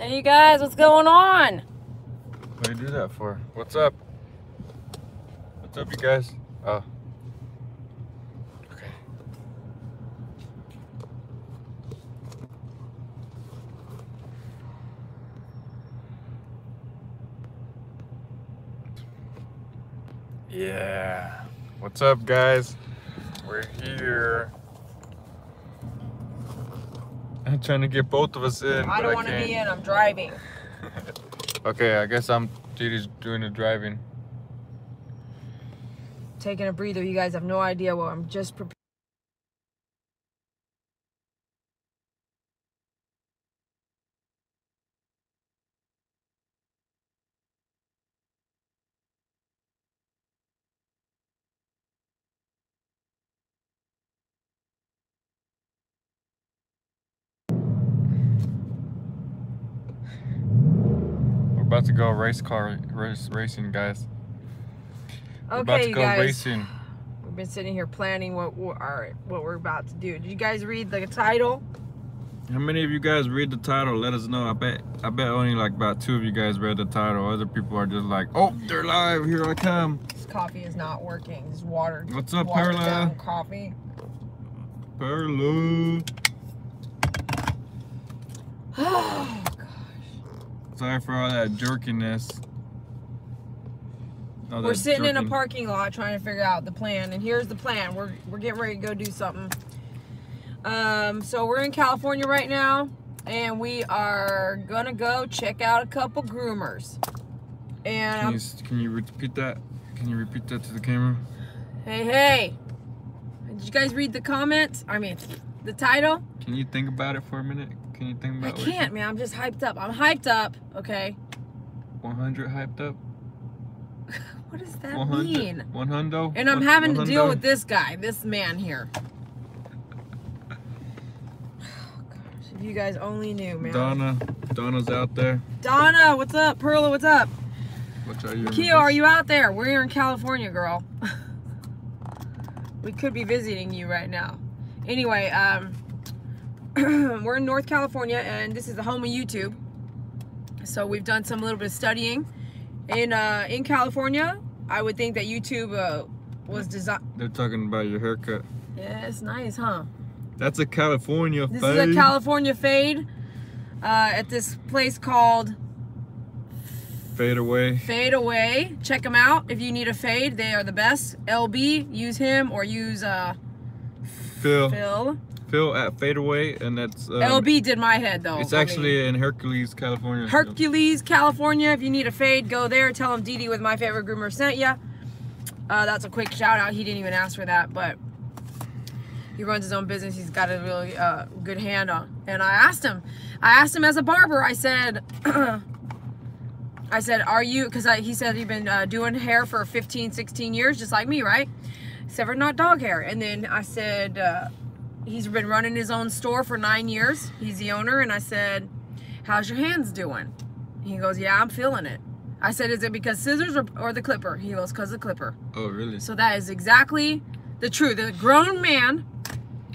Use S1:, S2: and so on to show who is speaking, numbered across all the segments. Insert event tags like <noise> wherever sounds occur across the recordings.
S1: Hey, you guys, what's going on?
S2: What do you do that for? What's up? What's up, you guys? Oh. Okay. Yeah. What's up, guys? We're here. I'm <laughs> trying to get both of us in.
S1: I don't want to be in. I'm driving. <laughs>
S2: Okay, I guess I'm Didi doing the driving.
S1: Taking a breather. You guys have no idea what I'm just preparing.
S2: Go race car race racing, guys. We're about
S1: Okay,
S2: to
S1: you
S2: go
S1: guys.
S2: racing.
S1: We've been sitting here planning what we are what we're about to do. Did you guys read the title?
S2: How many of you guys read the title? Let us know. I bet I bet only like about two of you guys read the title. Other people are just like, oh, they're live. Here I come.
S1: This coffee is not working. This water.
S2: What's up, Perla?
S1: down Coffee.
S2: Perla. <sighs> <sighs> <sighs> Sorry for all that jerkiness. All
S1: We're sitting in a parking lot trying to figure out the plan, and here's the plan. We're we're getting ready to go do something. Um, so we're in California right now, and we are gonna go check out a couple groomers. And
S2: Can you, can you repeat that? Can you repeat that to the camera?
S1: hey, hey, did you guys read the comments? I mean, the title.
S2: Can you think about it for a minute? Can you think
S1: I
S2: about what you
S1: can't, man. I'm just hyped up. I'm hyped up. Okay.
S2: 100 hyped up? <laughs>
S1: What does that
S2: 100?
S1: mean?
S2: 100?
S1: And I'm having to deal with this guy, this man here. <sighs> Oh, gosh, if you guys only knew, man.
S2: Donna, Donna's out there.
S1: Donna, what's up? Perla, what's up?
S2: Which are you?
S1: Keo, are you out there? We're here in California, girl. <laughs> we could be visiting you right now. Anyway, um, <clears throat> we're in North California, and this is the home of YouTube. So we've done some little bit of studying in uh, in California. I would think that YouTube uh, was designed.
S2: They're talking about your haircut.
S1: Yeah, it's nice, huh?
S2: That's a California
S1: This
S2: fade.
S1: is a California fade uh, at this place called
S2: fade away.
S1: Fade Away. Check them out if you need a fade. They are the best. LB, use him or use uh,
S2: Phil. Phil,
S1: Phil.
S2: at Fade Away, and that's. Um,
S1: LB did my head though.
S2: It's actually in Hercules, California.
S1: Hercules, California. If you need a fade, go there. Tell him Didi with my favorite groomer sent ya. Uh, that's a quick shout out. He didn't even ask for that, but he runs his own business. He's got a really uh, good hand on. And I asked him, I asked him as a barber. I said, <clears throat> I said, are you? Because he said he'd been uh, doing hair for 15, 16 years, just like me, right? Except for not dog hair. And then I said, uh, he's been running his own store for nine years. He's the owner. And I said, how's your hands doing? He goes, yeah, I'm feeling it. I said, is it because scissors or, or the clipper? He goes, because the clipper.
S2: Oh, really?
S1: So that is exactly the truth. A grown man,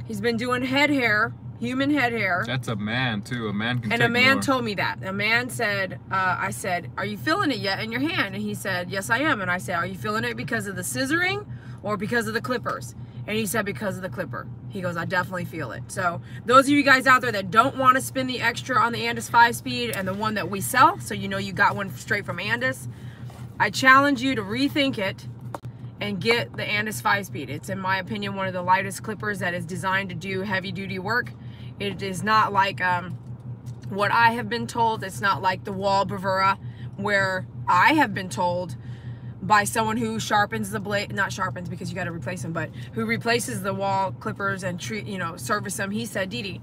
S1: he's been doing head hair, human head hair.
S2: That's a man too. A man can.
S1: And a man
S2: more.
S1: told me that. A man said, uh, I said, Are you feeling it yet in your hand? And he said, Yes, I am. And I said, Are you feeling it because of the scissoring or because of the clippers? And he said, Because of the clipper. He goes, I definitely feel it. So, those of you guys out there that don't want to spend the extra on the Andis 5 speed and the one that we sell, so you know you got one straight from Andis, I challenge you to rethink it and get the Andis 5 speed. It's, in my opinion, one of the lightest clippers that is designed to do heavy duty work. It is not like um, what I have been told. It's not like the Wahl Bravura where I have been told by someone who sharpens the blade, not sharpens because you got to replace them, but who replaces the Wahl clippers and treat, you know, service them. He said, Didi,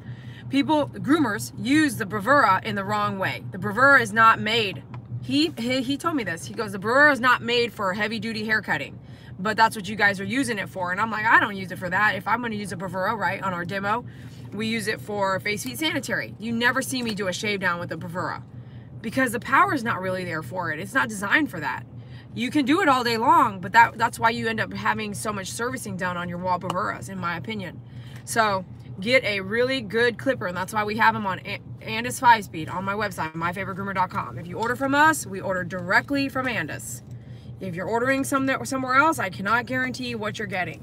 S1: people, groomers use the bravura in the wrong way. The bravura is not made. He, he, he told me this. He goes, the bravura is not made for heavy duty hair cutting, but that's what you guys are using it for. And I'm like, I don't use it for that. If I'm going to use a bravura, right, on our demo, we use it for face feet sanitary. You never see me do a shave down with a bravura because the power is not really there for it. It's not designed for that. You can do it all day long, but that that's why you end up having so much servicing done on your Wahl Bravuras, in my opinion. So get a really good clipper, and that's why we have them on Andis 5 Speed on my website, myfavoritegroomer.com. If you order from us, we order directly from Andis. If you're ordering some somewhere else, I cannot guarantee what you're getting.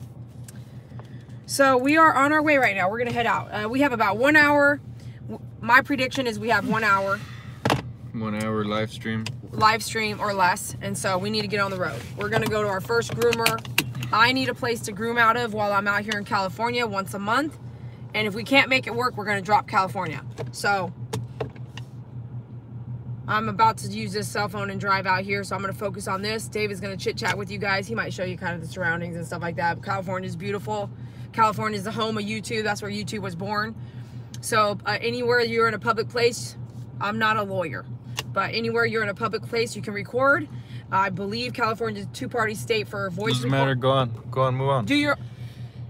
S1: So we are on our way right now. We're gonna head out. Uh, we have about one hour. My prediction is we have one hour
S2: One hour live stream.
S1: live stream or less, and so we need to get on the road. We're gonna go to our first groomer. I need a place to groom out of while I'm out here in California once a month. And if we can't make it work, we're gonna drop California. So I'm about to use this cell phone and drive out here, so I'm gonna focus on this. Dave is gonna chit chat with you guys. He might show you kind of the surroundings and stuff like that. California is beautiful. California is the home of YouTube. That's where YouTube was born. So uh, anywhere you're in a public place, I'm not a lawyer, but anywhere you're in a public place, you can record. I believe California is a two-party state for voice.
S2: Doesn't matter. Go on. Go on. Move on.
S1: Do your.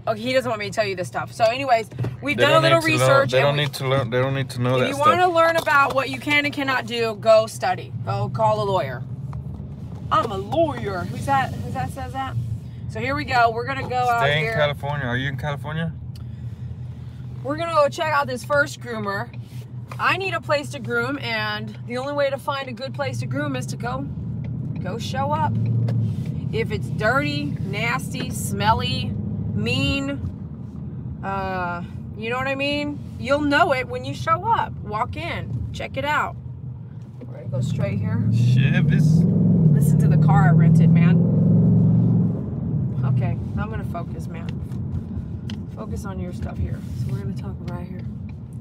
S1: Okay, he doesn't want me to tell you this stuff. So, anyways, we've
S2: They
S1: done a little
S2: need to know-
S1: research.
S2: They don't
S1: we-
S2: need to learn. They don't need to know
S1: if
S2: that
S1: you
S2: stuff.
S1: want to learn about what you can and cannot do, go study. Go call a lawyer. I'm a lawyer. Who's that? Who's that says that? So here we go. We're gonna go out
S2: Stay in
S1: here.
S2: California. Are you in California?
S1: We're gonna go check out this first groomer. I need a place to groom, and the only way to find a good place to groom is to go, go show up. If it's dirty, nasty, smelly, mean, uh, you know what I mean? You'll know it when you show up. Walk in, check it out. We're gonna go straight here.
S2: Shit, this.
S1: Listen to the car I rented, man. Okay, I'm gonna focus, man. Focus on your stuff here. So we're gonna talk right here.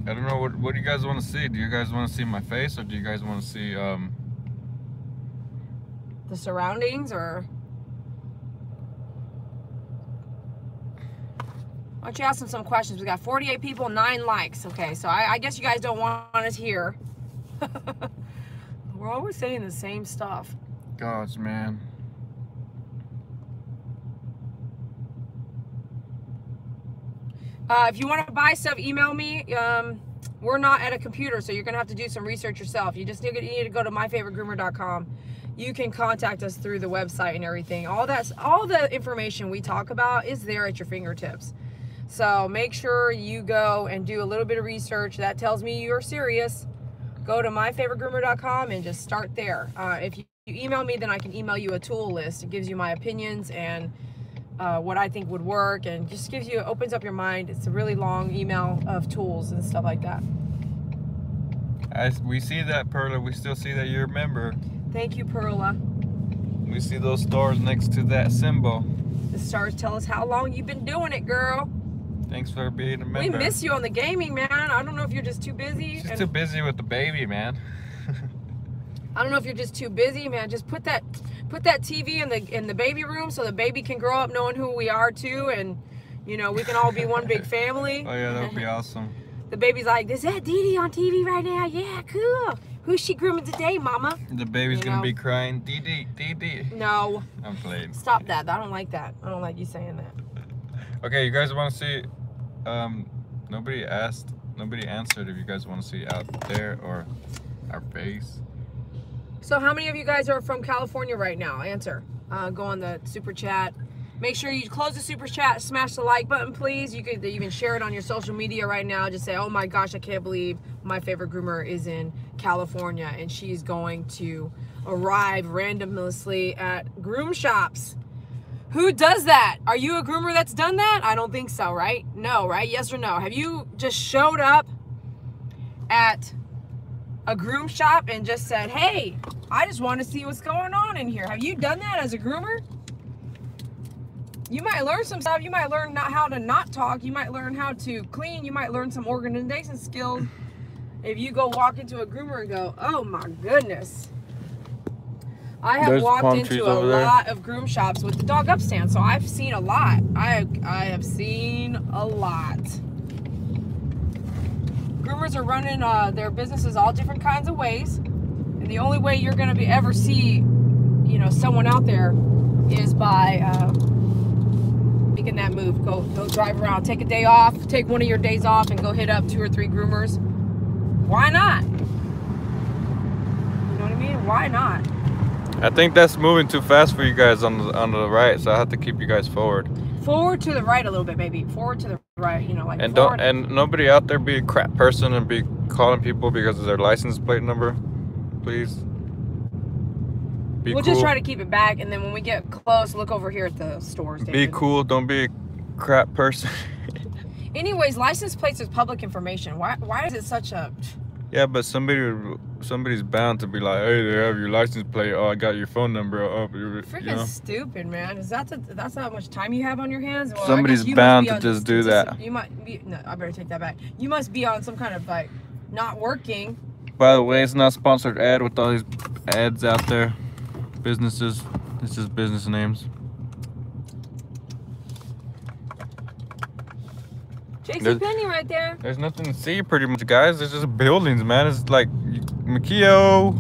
S2: I don't know what. What do you guys want to see? Do you guys want to see my face, or do you guys want to see um?
S1: the surroundings or why don't you ask them some questions we got 48 people nine likes okay so i, I guess you guys don't want us here <laughs> we're always saying the same stuff
S2: Gosh, man.
S1: Uh, if you want to buy stuff email me. Um, we're not at a computer so you're gonna have to do some research yourself. You just need, you need to go to myfavoritegroomer.com you can contact us through the website and everything. All that's all the information we talk about is there at your fingertips. So make sure you go and do a little bit of research. That tells me you're serious. Go to myfavoritegroomer.com and just start there. Uh, if you, you email me then i can email you a tool list. It gives you my opinions and uh, what I think would work and just gives you opens up your mind. It's a really long email of tools and stuff like that.
S2: I, we see that, Perla. We still see that you're a member.
S1: Thank you, Perla.
S2: We see those stars next to that symbol.
S1: The stars tell us how long you've been doing it, girl.
S2: Thanks for being a member.
S1: We miss you on the gaming, man. I don't know if you're just too busy.
S2: She's too busy with the baby, man. <laughs>
S1: I don't know if you're just too busy, man. Just put that put that TV in the in the baby room so the baby can grow up knowing who we are too, and you know we can all be one big family.
S2: Oh yeah, that would be awesome.
S1: The baby's like, "Is that Dee Dee on TV right now? Yeah, cool. Who's she grooming today, Mama?"
S2: The baby's
S1: You
S2: gonna
S1: know?
S2: be crying. Dee dee, dee dee.
S1: No,
S2: I'm playing.
S1: stop that. I don't like that. I don't like you saying that.
S2: Okay, you guys want to see? Um, nobody asked. Nobody answered if you guys want to see out there or our face.
S1: So, how many of you guys are from California right now? Answer. Uh, go on the super chat. Make sure you close the super chat, smash the like button, please. You could even share it on your social media right now. Just say, "Oh my gosh, I can't believe my favorite groomer is in California, and she's going to arrive randomly at groom shops." Who does that? Are you a groomer that's done that? I don't think so, right? No, right? Yes or no? Have you just showed up at a groom shop and just said, "Hey, I just want to see what's going on in here." Have you done that as a groomer? You might learn some stuff. You might learn not how to not talk. You might learn how to clean. You might learn some organization skills. If you go walk into a groomer and go, "Oh my goodness." I have
S2: There's
S1: walked into a lot of groom shops with the Dogup stand, so I've seen a lot. I I have seen a lot. Groomers are running uh, their businesses all different kinds of ways, and the only way you're going to be ever see, you know, someone out there is by uh, making that move. Go go drive around, take a day off, take one of your days off, and go hit up two or three groomers. Why not? You know what I mean? Why not?
S2: I think that's moving too fast for you guys on the on the right, so I have to keep you guys forward.
S1: Forward to the right a little bit, maybe forward to the right. You know, like
S2: And don't and nobody out there be a crap person and be calling people because of their license plate number, please. Be
S1: we'll
S2: cool.
S1: just try to keep it back, and then when we get close, look over here at the stores.
S2: be cool. Don't be a crap person. <laughs>
S1: Anyways, license plates is public information. Why? Why is it such a?
S2: Yeah, but somebody somebody's bound to be like, hey, they have your license plate. Oh, I got your phone number. Oh, you
S1: Freaking
S2: you know.
S1: stupid, man. Is that the, that's how much time you have on your hands? Well,
S2: Somebody's bound to just do that.
S1: You might be. No, I better take that back. You must be on some kind of like not working.
S2: By the way, it's not sponsored ad with all these ads out there. Businesses. It's just business names.
S1: Penny right there.
S2: There's nothing to see pretty much, guys. There's just buildings, man. It's like Makio.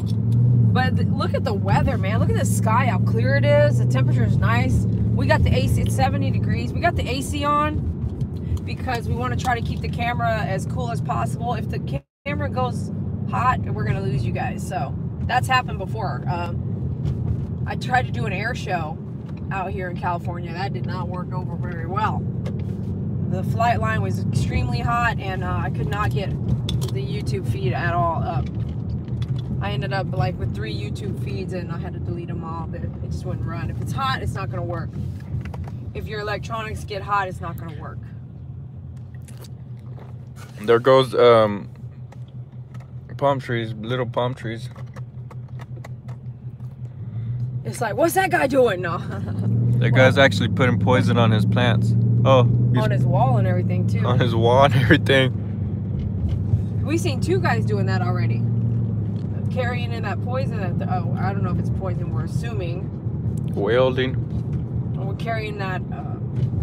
S1: But look at the weather, man. Look at the sky, how clear it is. The temperature is nice. We got the AC at 70 degrees. We got the AC on because we want to try to keep the camera as cool as possible. If the ca- camera goes hot, we're going to lose you guys. So that's happened before. Um, I tried to do an air show out here in California. That did not work over very well. The flight line was extremely hot and uh, I could not get the YouTube feed at all up. I ended up like with three YouTube feeds and I had to delete them all, but it just wouldn't run. If it's hot, it's not gonna work. If your electronics get hot, it's not gonna work.
S2: There goes um palm trees, little palm trees.
S1: It's like, what's that guy doing? No. <laughs>
S2: That guy's actually putting poison on his plants. Oh,
S1: on his wall and everything too.
S2: on his wall and everything.
S1: We've seen two guys doing that already. Carrying in that poison at the, oh, I don't know if it's poison, we're assuming.
S2: Welding.
S1: And we're carrying that uh,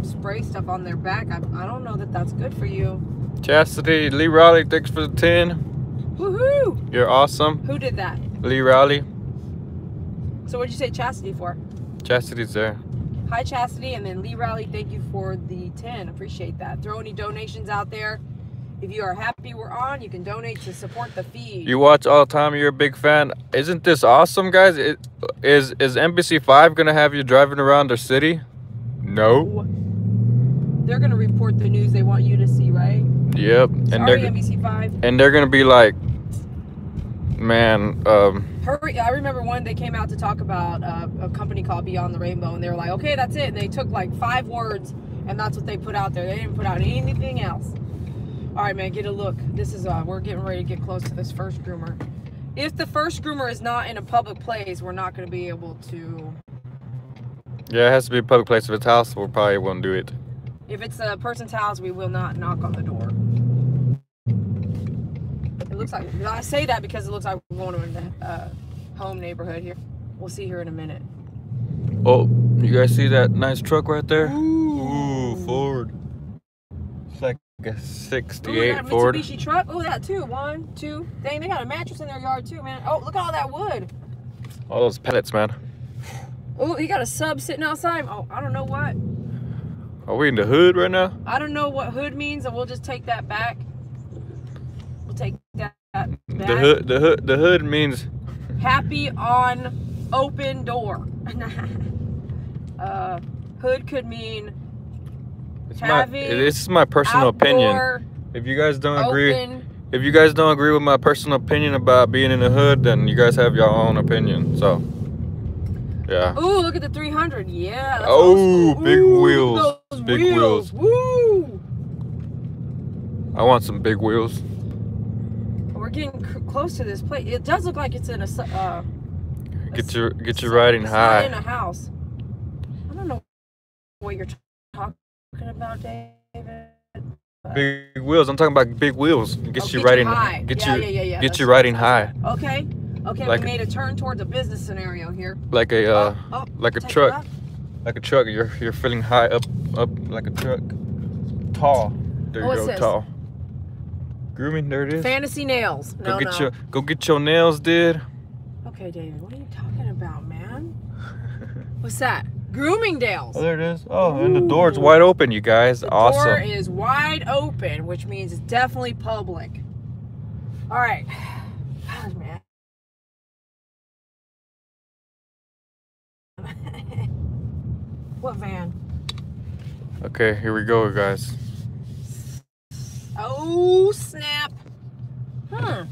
S1: spray stuff on their back. I, I don't know that that's good for you.
S2: Chastity, Lee Raleigh, thanks for the 10.
S1: Woohoo!
S2: You're awesome.
S1: Who did that?
S2: Lee Raleigh.
S1: So what'd you say Chastity for?
S2: Chastity's there.
S1: Hi Chastity and then Lee Raleigh, thank you for the 10. Appreciate that. Throw any donations out there. If you are happy we're on, you can donate to support the feed.
S2: You watch all the time. You're a big fan. Isn't this awesome, guys? It, is is NBC Five gonna have you driving around their city? No.
S1: They're gonna report the news they want you to see, right?
S2: Yep. And
S1: Sorry,
S2: they're
S1: NBC5.
S2: and they're gonna be like, man, um,
S1: Hurry! I remember one they came out to talk about uh, a company called Beyond the Rainbow, and they were like, "Okay, that's it." And they took like five words, and that's what they put out there. They didn't put out anything else. All right, man, get a look. This is uh, we're getting ready to get close to this first groomer. If the first groomer is not in a public place, we're not going to be able to.
S2: yeah, it has to be a public place. If it's house, we probably won't do it.
S1: If it's a person's house, we will not knock on the door. It looks like I say that because it looks like we're going to a uh, home neighborhood here. We'll see here in a minute.
S2: Oh, you guys see that nice truck right there? Ooh, Ford. It's like a
S1: Ooh,
S2: '68
S1: that
S2: Ford.
S1: Mitsubishi truck. Oh, that too. One, two. Dang, they got a mattress in their yard too, man. Oh, look at all that wood.
S2: All those pellets, man.
S1: Oh, he got a sub sitting outside. Oh, I don't know what.
S2: Are we in the hood right now?
S1: I don't know what hood means, and we'll just take that back. We'll take that back.
S2: The hood, the hood, the hood means
S1: Happy on open door. <laughs> uh, hood could mean
S2: it's my. This is my personal opinion. If you guys don't agree, if you guys don't agree with my personal opinion about being in the hood, then you guys have your own opinion. So, yeah.
S1: Ooh, look at the 300. Yeah. that's
S2: Oh,
S1: awesome.
S2: big
S1: Ooh,
S2: wheels. Big wheels.
S1: Woo!
S2: I want some big wheels.
S1: We're getting c- close to this place. It does look like it's in a. Uh,
S2: Get your get your riding
S1: not in
S2: high.
S1: a house. I don't know what you're talking about, David.
S2: Big wheels. I'm talking about big wheels. Get
S1: Oh,
S2: you riding.
S1: high.
S2: Get
S1: yeah,
S2: you
S1: yeah, yeah, yeah.
S2: get
S1: That's-
S2: you riding high,
S1: Okay. Okay,
S2: Like
S1: we made a turn towards a business scenario here.
S2: like a uh,
S1: Oh, oh,
S2: like a truck. like a truck. You're you're feeling high up up like a truck. Tall. There you
S1: Oh,
S2: go.
S1: this?
S2: Tall. Grooming. There it is.
S1: Fantasy nails.
S2: Go
S1: No,
S2: get
S1: no.
S2: your go get your nails did.
S1: Okay, David, what are you talking about, man? What's that? Grooming nails.
S2: Oh, there it is. Oh, and the door's
S1: Ooh.
S2: wide open, you guys.
S1: The
S2: awesome.
S1: door is wide open, which means it's definitely public. All right. God, man. <laughs> what van?
S2: Okay, here we go, guys.
S1: Oh snap! Hmm.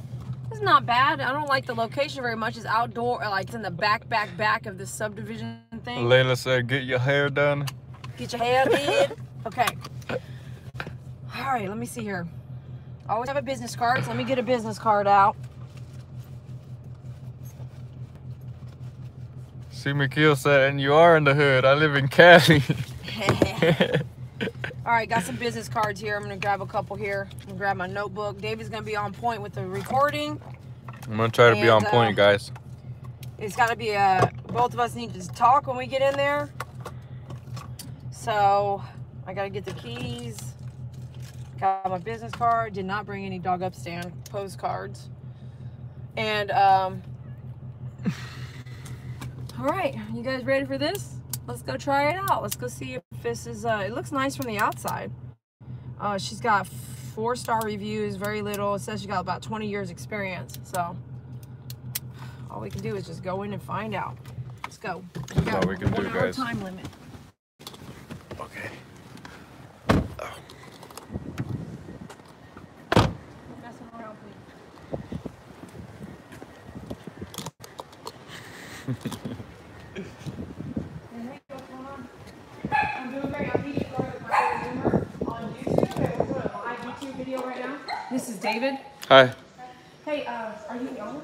S1: It's not bad. I don't like the location very much. It's outdoor, like it's in the back, back, back of this subdivision thing.
S2: Layla said, "Get your hair done."
S1: Get your hair did. Okay. All right. Let me see here. I Always have a business card. So let me get a business card out.
S2: See, McKeel said, "And you are in the hood. I live in Cali." <laughs> <laughs> <laughs>
S1: All right, got some business cards here. I'm gonna grab a couple here. I'm gonna grab my notebook. David's gonna be on point with the recording.
S2: I'm gonna try to be
S1: And,
S2: on
S1: uh,
S2: point, guys.
S1: It's gotta be uh both of us need to talk when we get in there. So I gotta get the keys. Got my business card. Did not bring any Dogup stand postcards. And um <laughs> all right, you guys ready for this? Let's go try it out. Let's go see if this is uh it looks nice from the outside. Uh she's got four star reviews, very little. It says she got about 20 years experience. So all we can do is just go in and find out. Let's go.
S2: That's all we can
S1: one
S2: do,
S1: hour
S2: guys.
S1: time limit.
S2: Okay.
S1: Messing around, please. Hey, what's going on? I'm doing great. I'm Peach Garrett with my favorite groomer on YouTube. and We're doing a live YouTube video right now. This is David.
S2: Hi.
S1: Hey, uh, are you the owner?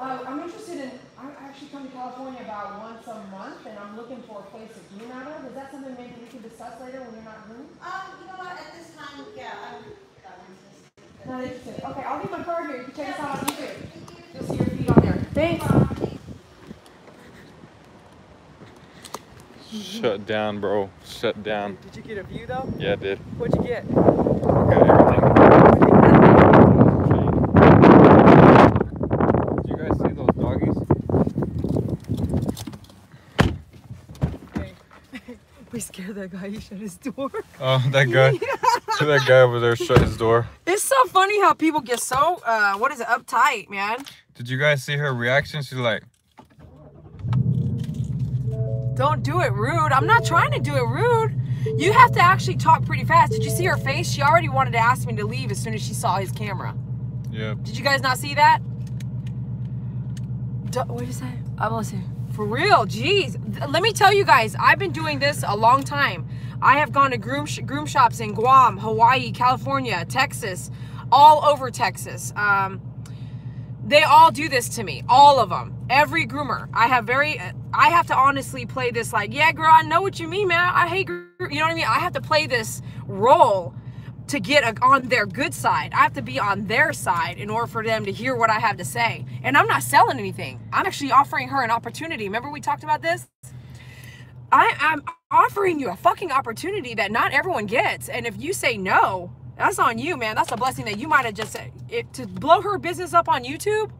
S1: Uh, I'm interested in, I actually come to California about once a month and I'm looking for a place to groom out of. Is that something maybe we can discuss later when you're not groomed?
S3: Um, you know what, at this time, yeah, I'm not interested.
S1: Not interested. Okay, I'll leave my card here. You can check us out on YouTube. You'll see your feed on there. Thanks.
S2: Shut down, bro. Shut down.
S4: Did you get a view though?
S2: Yeah, I did.
S4: What'd you get?
S2: Got everything. Did you guys see those doggies?
S1: We scared that guy. He shut his door. <laughs>
S2: Oh, that guy. <laughs> <laughs> that guy over there shut his door.
S1: It's so funny how people get so, uh, what is it, uptight, man.
S2: Did you guys see her reaction? She's like,
S1: Don't do it rude. I'm not trying to do it rude. You have to actually talk pretty fast. Did you see her face? She already wanted to ask me to leave as soon as she saw his camera.
S2: yeah.
S1: Did you guys not see that? What did you say? I'm listening. For real, jeez. Let me tell you guys, I've been doing this a long time. I have gone to groom sh- groom shops in Guam, Hawaii, California, Texas, all over Texas. Um, they all do this to me, all of them. Every groomer. I have very, I have to honestly play this like, yeah, girl, I know what you mean, man. I hate, gr-" you know what I mean? I have to play this role to get a, on their good side. I have to be on their side in order for them to hear what I have to say. And I'm not selling anything. I'm actually offering her an opportunity. Remember we talked about this? I, I'm offering you a fucking opportunity that not everyone gets. And if you say no, that's on you, man. That's a blessing that you might have just said. To blow her business up on YouTube,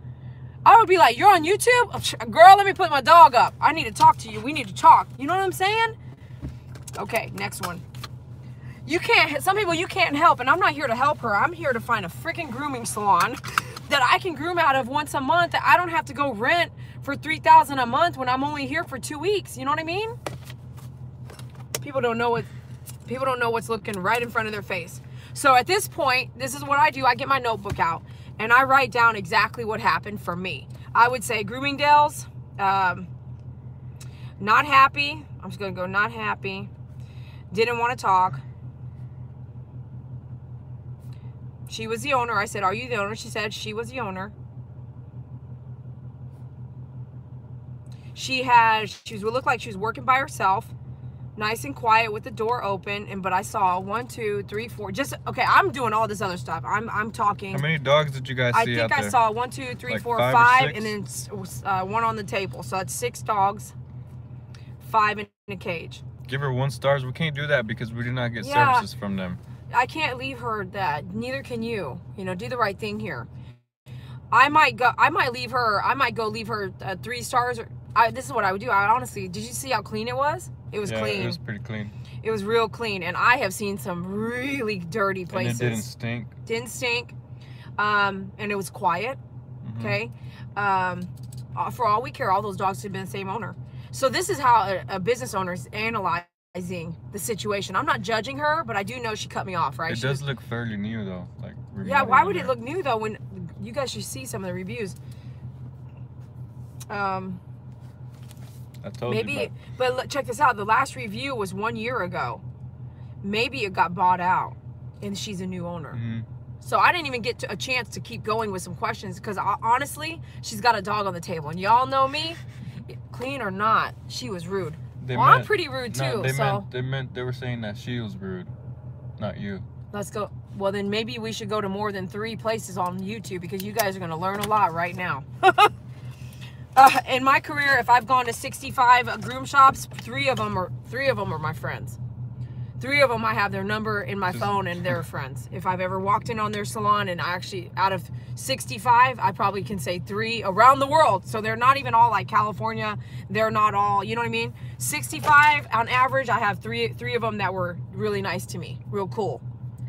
S1: I would be like, You're on YouTube? Girl, let me put my dog up. I need to talk to you. We need to talk. You know what I'm saying? Okay, next one. You can't, some people you can't help, and I'm not here to help her. I'm here to find a freaking grooming salon that I can groom out of once a month that I don't have to go rent for 3000 a month when I'm only here for two weeks. You know what I mean? People don't know what, people don't know what's looking right in front of their face. So at this point, this is what I do. I get my notebook out and I write down exactly what happened for me. I would say grooming Dales, um, not happy. I'm just gonna go not happy. Didn't want to talk. She was the owner. I said, Are you the owner? She said she was the owner. She had, she was, looked like she was working by herself, nice and quiet with the door open. And but I saw one, two, three, four. Just okay. I'm doing all this other stuff. I'm I'm talking.
S2: How many dogs did you guys
S1: I
S2: see
S1: think
S2: out
S1: I
S2: there?
S1: saw one, two, three,
S2: Like
S1: four,
S2: five
S1: five, and then uh, one on the table. So that's six dogs, five in a cage.
S2: Give her one stars. We can't do that because we do not get
S1: Yeah.
S2: services from them.
S1: I can't leave her that. Neither can you. You know, do the right thing here. I might go. I might leave her. I might go leave her uh, three stars. Or I, this is what I would do. I honestly, did you see how clean it was? It was
S2: yeah,
S1: clean.
S2: it was pretty clean.
S1: It was real clean. And I have seen some really dirty places.
S2: And it didn't stink.
S1: didn't stink. Um, and it was quiet.
S2: Mhm.
S1: Okay. Um, uh, for all we care, all those dogs have been the same owner. So this is how a, a business owner is analyzed the situation. I'm not judging her, but I do know she cut me off, right?
S2: It
S1: She
S2: does
S1: was-
S2: look fairly new though. Like
S1: yeah, why would it look new though when you guys should see some of the reviews? Um,
S2: I told
S1: maybe,
S2: you.
S1: but look, check this out. The last review was one year ago. Maybe it got bought out, and she's a new owner.
S2: hmm
S1: So I didn't even get to a chance to keep going with some questions because honestly, she's got a dog on the table, and y'all know me, <laughs> clean or not, she was rude.
S2: They
S1: well, I'm pretty rude too.
S2: No, they
S1: so
S2: meant they meant they were saying that she was rude, not you.
S1: let's go. Well, then maybe we should go to more than three places on YouTube because you guys are going to learn a lot right now. <laughs> uh, in my career, if I've gone to 65 groom shops, three of them are three of them are my friends. Three of them, I have their number in my phone and they're <laughs> friends. If I've ever walked in on their salon and I actually, out of 65, I probably can say three around the world. So they're not even all like California. They're not all, you know what I mean? 65 on average, I have three three of them that were really nice to me, real cool.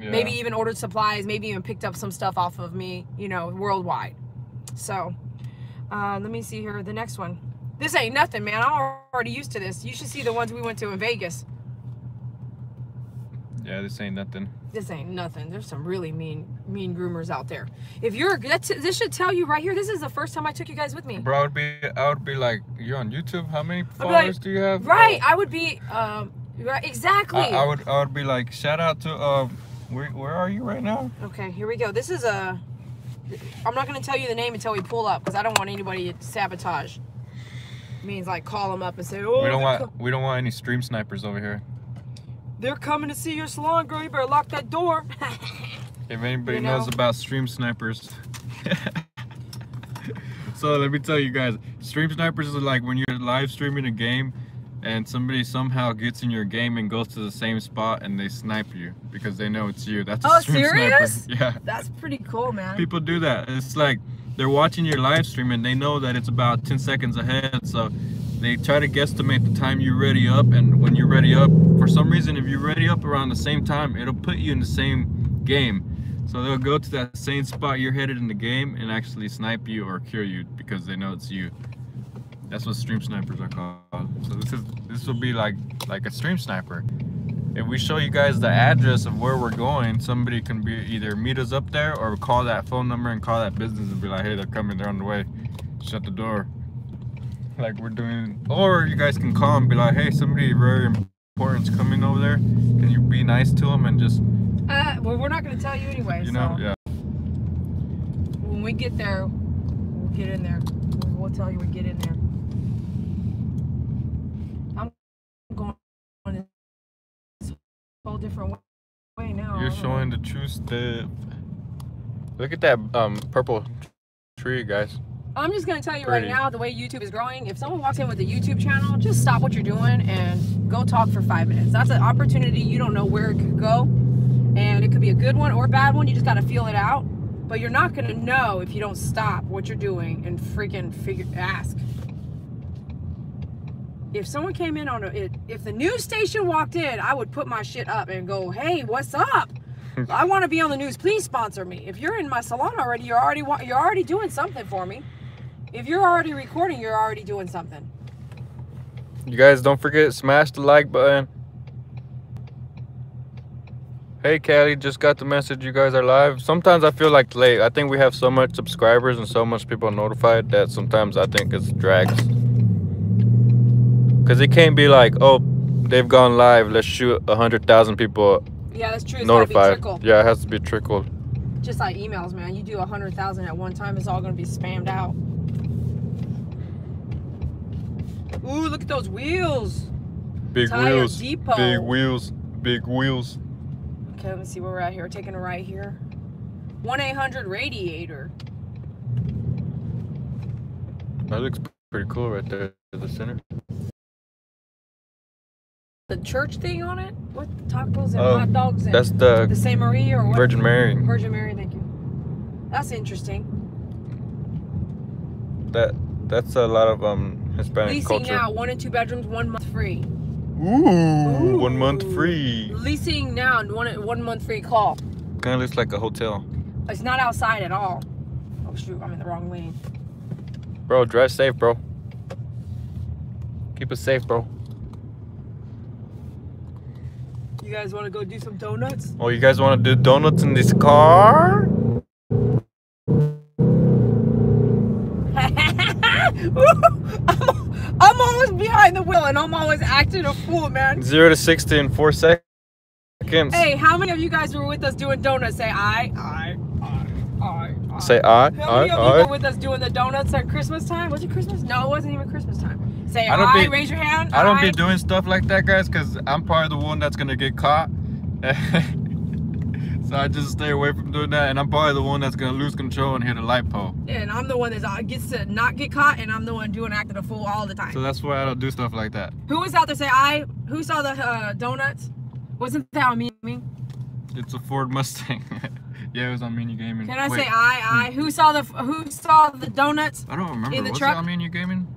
S2: Yeah.
S1: Maybe even ordered supplies, maybe even picked up some stuff off of me, you know, worldwide. So, uh, let me see here. The next one. This ain't nothing, man. I'm already used to this. You should see the ones we went to in Vegas.
S2: Yeah, this ain't nothing.
S1: This ain't nothing. There's some really mean, mean groomers out there. If you're, that's, this should tell you right here. This is the first time I took you guys with me.
S2: Bro, I would be I would be like, you're on YouTube. How many
S1: be like,
S2: followers do you have?
S1: Right. I would be, um, right, exactly.
S2: I, I would I would be like, shout out to um, where where are you right now?
S1: Okay, here we go. This is a. I'm not gonna tell you the name until we pull up because I don't want anybody to sabotage. means like call them up and say, oh,
S2: we don't want we don't want any stream snipers over here.
S1: They're coming to see your salon, girl. You better lock that door. <laughs>
S2: If anybody
S1: You
S2: knows about stream snipers. <laughs> so let me tell you guys, stream snipers is like when you're live streaming a game and somebody somehow gets in your game and goes to the same spot and they snipe you because they know it's you. That's a
S1: Oh,
S2: stream
S1: serious?
S2: sniper. <laughs> Yeah.
S1: That's pretty cool, man.
S2: People do that. It's like they're watching your live stream and they know that it's about 10 seconds ahead. So they try to guesstimate the time you ready up. And when you're ready up, for some reason, if you're ready up around the same time, it'll put you in the same game. So they'll go to that same spot you're headed in the game and actually snipe you or kill you because they know it's you. That's what stream snipers are called. So this is this will be like like a stream sniper. If we show you guys the address of where we're going, somebody can be either meet us up there or call that phone number and call that business and be like, hey, they're coming, they're on the way. Shut the door. Like we're doing, or you guys can call and be like, hey, somebody very important's coming over there. Can you be nice to them and just,
S1: Uh, well, we're not gonna tell you anyway.
S2: you know,
S1: so
S2: yeah.
S1: when we get there, we'll get in there. We'll, tell you we get in there. I'm going on this whole different way now.
S2: You're showing the true step. Look at that um purple tree, guys.
S1: I'm just gonna tell you
S2: Pretty.
S1: right now, the way YouTube is growing, if someone walks in with a YouTube channel, just stop what you're doing and go talk for five minutes. That's an opportunity you don't know where it could go. And it could be a good one or a bad one. You just gotta feel it out. But you're not gonna know if you don't stop what you're doing and freaking figure ask. If someone came in on a, it, if the news station walked in, I would put my shit up and go, "Hey, what's up? <laughs> I want to be on the news. Please sponsor me. If you're in my salon already, you're already you're already doing something for me. If you're already recording, you're already doing something.
S2: You guys don't forget smash the like button. Hey Callie, just got the message you guys are live. Sometimes I feel like late. I think we have so much subscribers and so much people notified that sometimes I think it's drags. Cause it can't be like, oh, they've gone live. Let's shoot a hundred thousand people
S1: Yeah, that's true. It's
S2: notified.
S1: trickle.
S2: Yeah, it has to be trickled.
S1: Just like emails, man. You do a hundred thousand at one time, it's all gonna be spammed out. Ooh, look at those wheels.
S2: Big
S1: Tire
S2: wheels.
S1: Depot.
S2: Big wheels. Big wheels.
S1: Okay, let me see where we're at here. We're taking a right here. One eight hundred radiator.
S2: That looks pretty cool right there in the center.
S1: The church thing on it? What tacos and
S2: Oh,
S1: hot dogs and
S2: That's the
S1: the Saint Marie or what?
S2: Virgin Mary.
S1: Virgin Mary, thank you. That's interesting.
S2: That that's a lot of um Hispanic
S1: Leasing
S2: culture.
S1: now, one and two bedrooms, one month free.
S2: Ooh, one month free.
S1: Leasing now, one one month free call.
S2: Kind of looks like a hotel.
S1: It's not outside at all. Oh shoot, I'm in the wrong lane.
S2: Bro, drive safe, bro. Keep it safe, bro.
S1: You guys want to go do some donuts?
S2: Oh, you guys want to do donuts in this car?
S1: I'm, I'm always behind the wheel and I'm always acting a fool, man.
S2: Zero to sixty in four seconds.
S1: Hey, how many of you guys were with us doing donuts? Say I, I, I, I. I.
S2: Say I,
S1: How
S2: I,
S1: many of you were with us doing the donuts at Christmas time? Was it Christmas? No, it wasn't even Christmas time. Say
S2: I
S1: I,
S2: don't be-
S1: raise your hand.
S2: I don't be doing stuff like that, guys, because I'm probably the one that's gonna get caught. <laughs> so I just stay away from doing that, and I'm probably the one that's gonna lose control and hit a light pole.
S1: Yeah, and I'm the one that gets to not get caught, and I'm the one doing acting a fool all the time.
S2: So that's why I don't do stuff like that.
S1: Who was out there? Say I. Who saw the uh, donuts? Wasn't that on me?
S2: It's a Ford Mustang. <laughs> yeah, it was on Me and You Gaming.
S1: Can I
S2: Wait,
S1: say I? I. Who saw the Who saw the donuts?
S2: I don't remember.
S1: in the
S2: was
S1: truck?
S2: it on Me and You Gaming?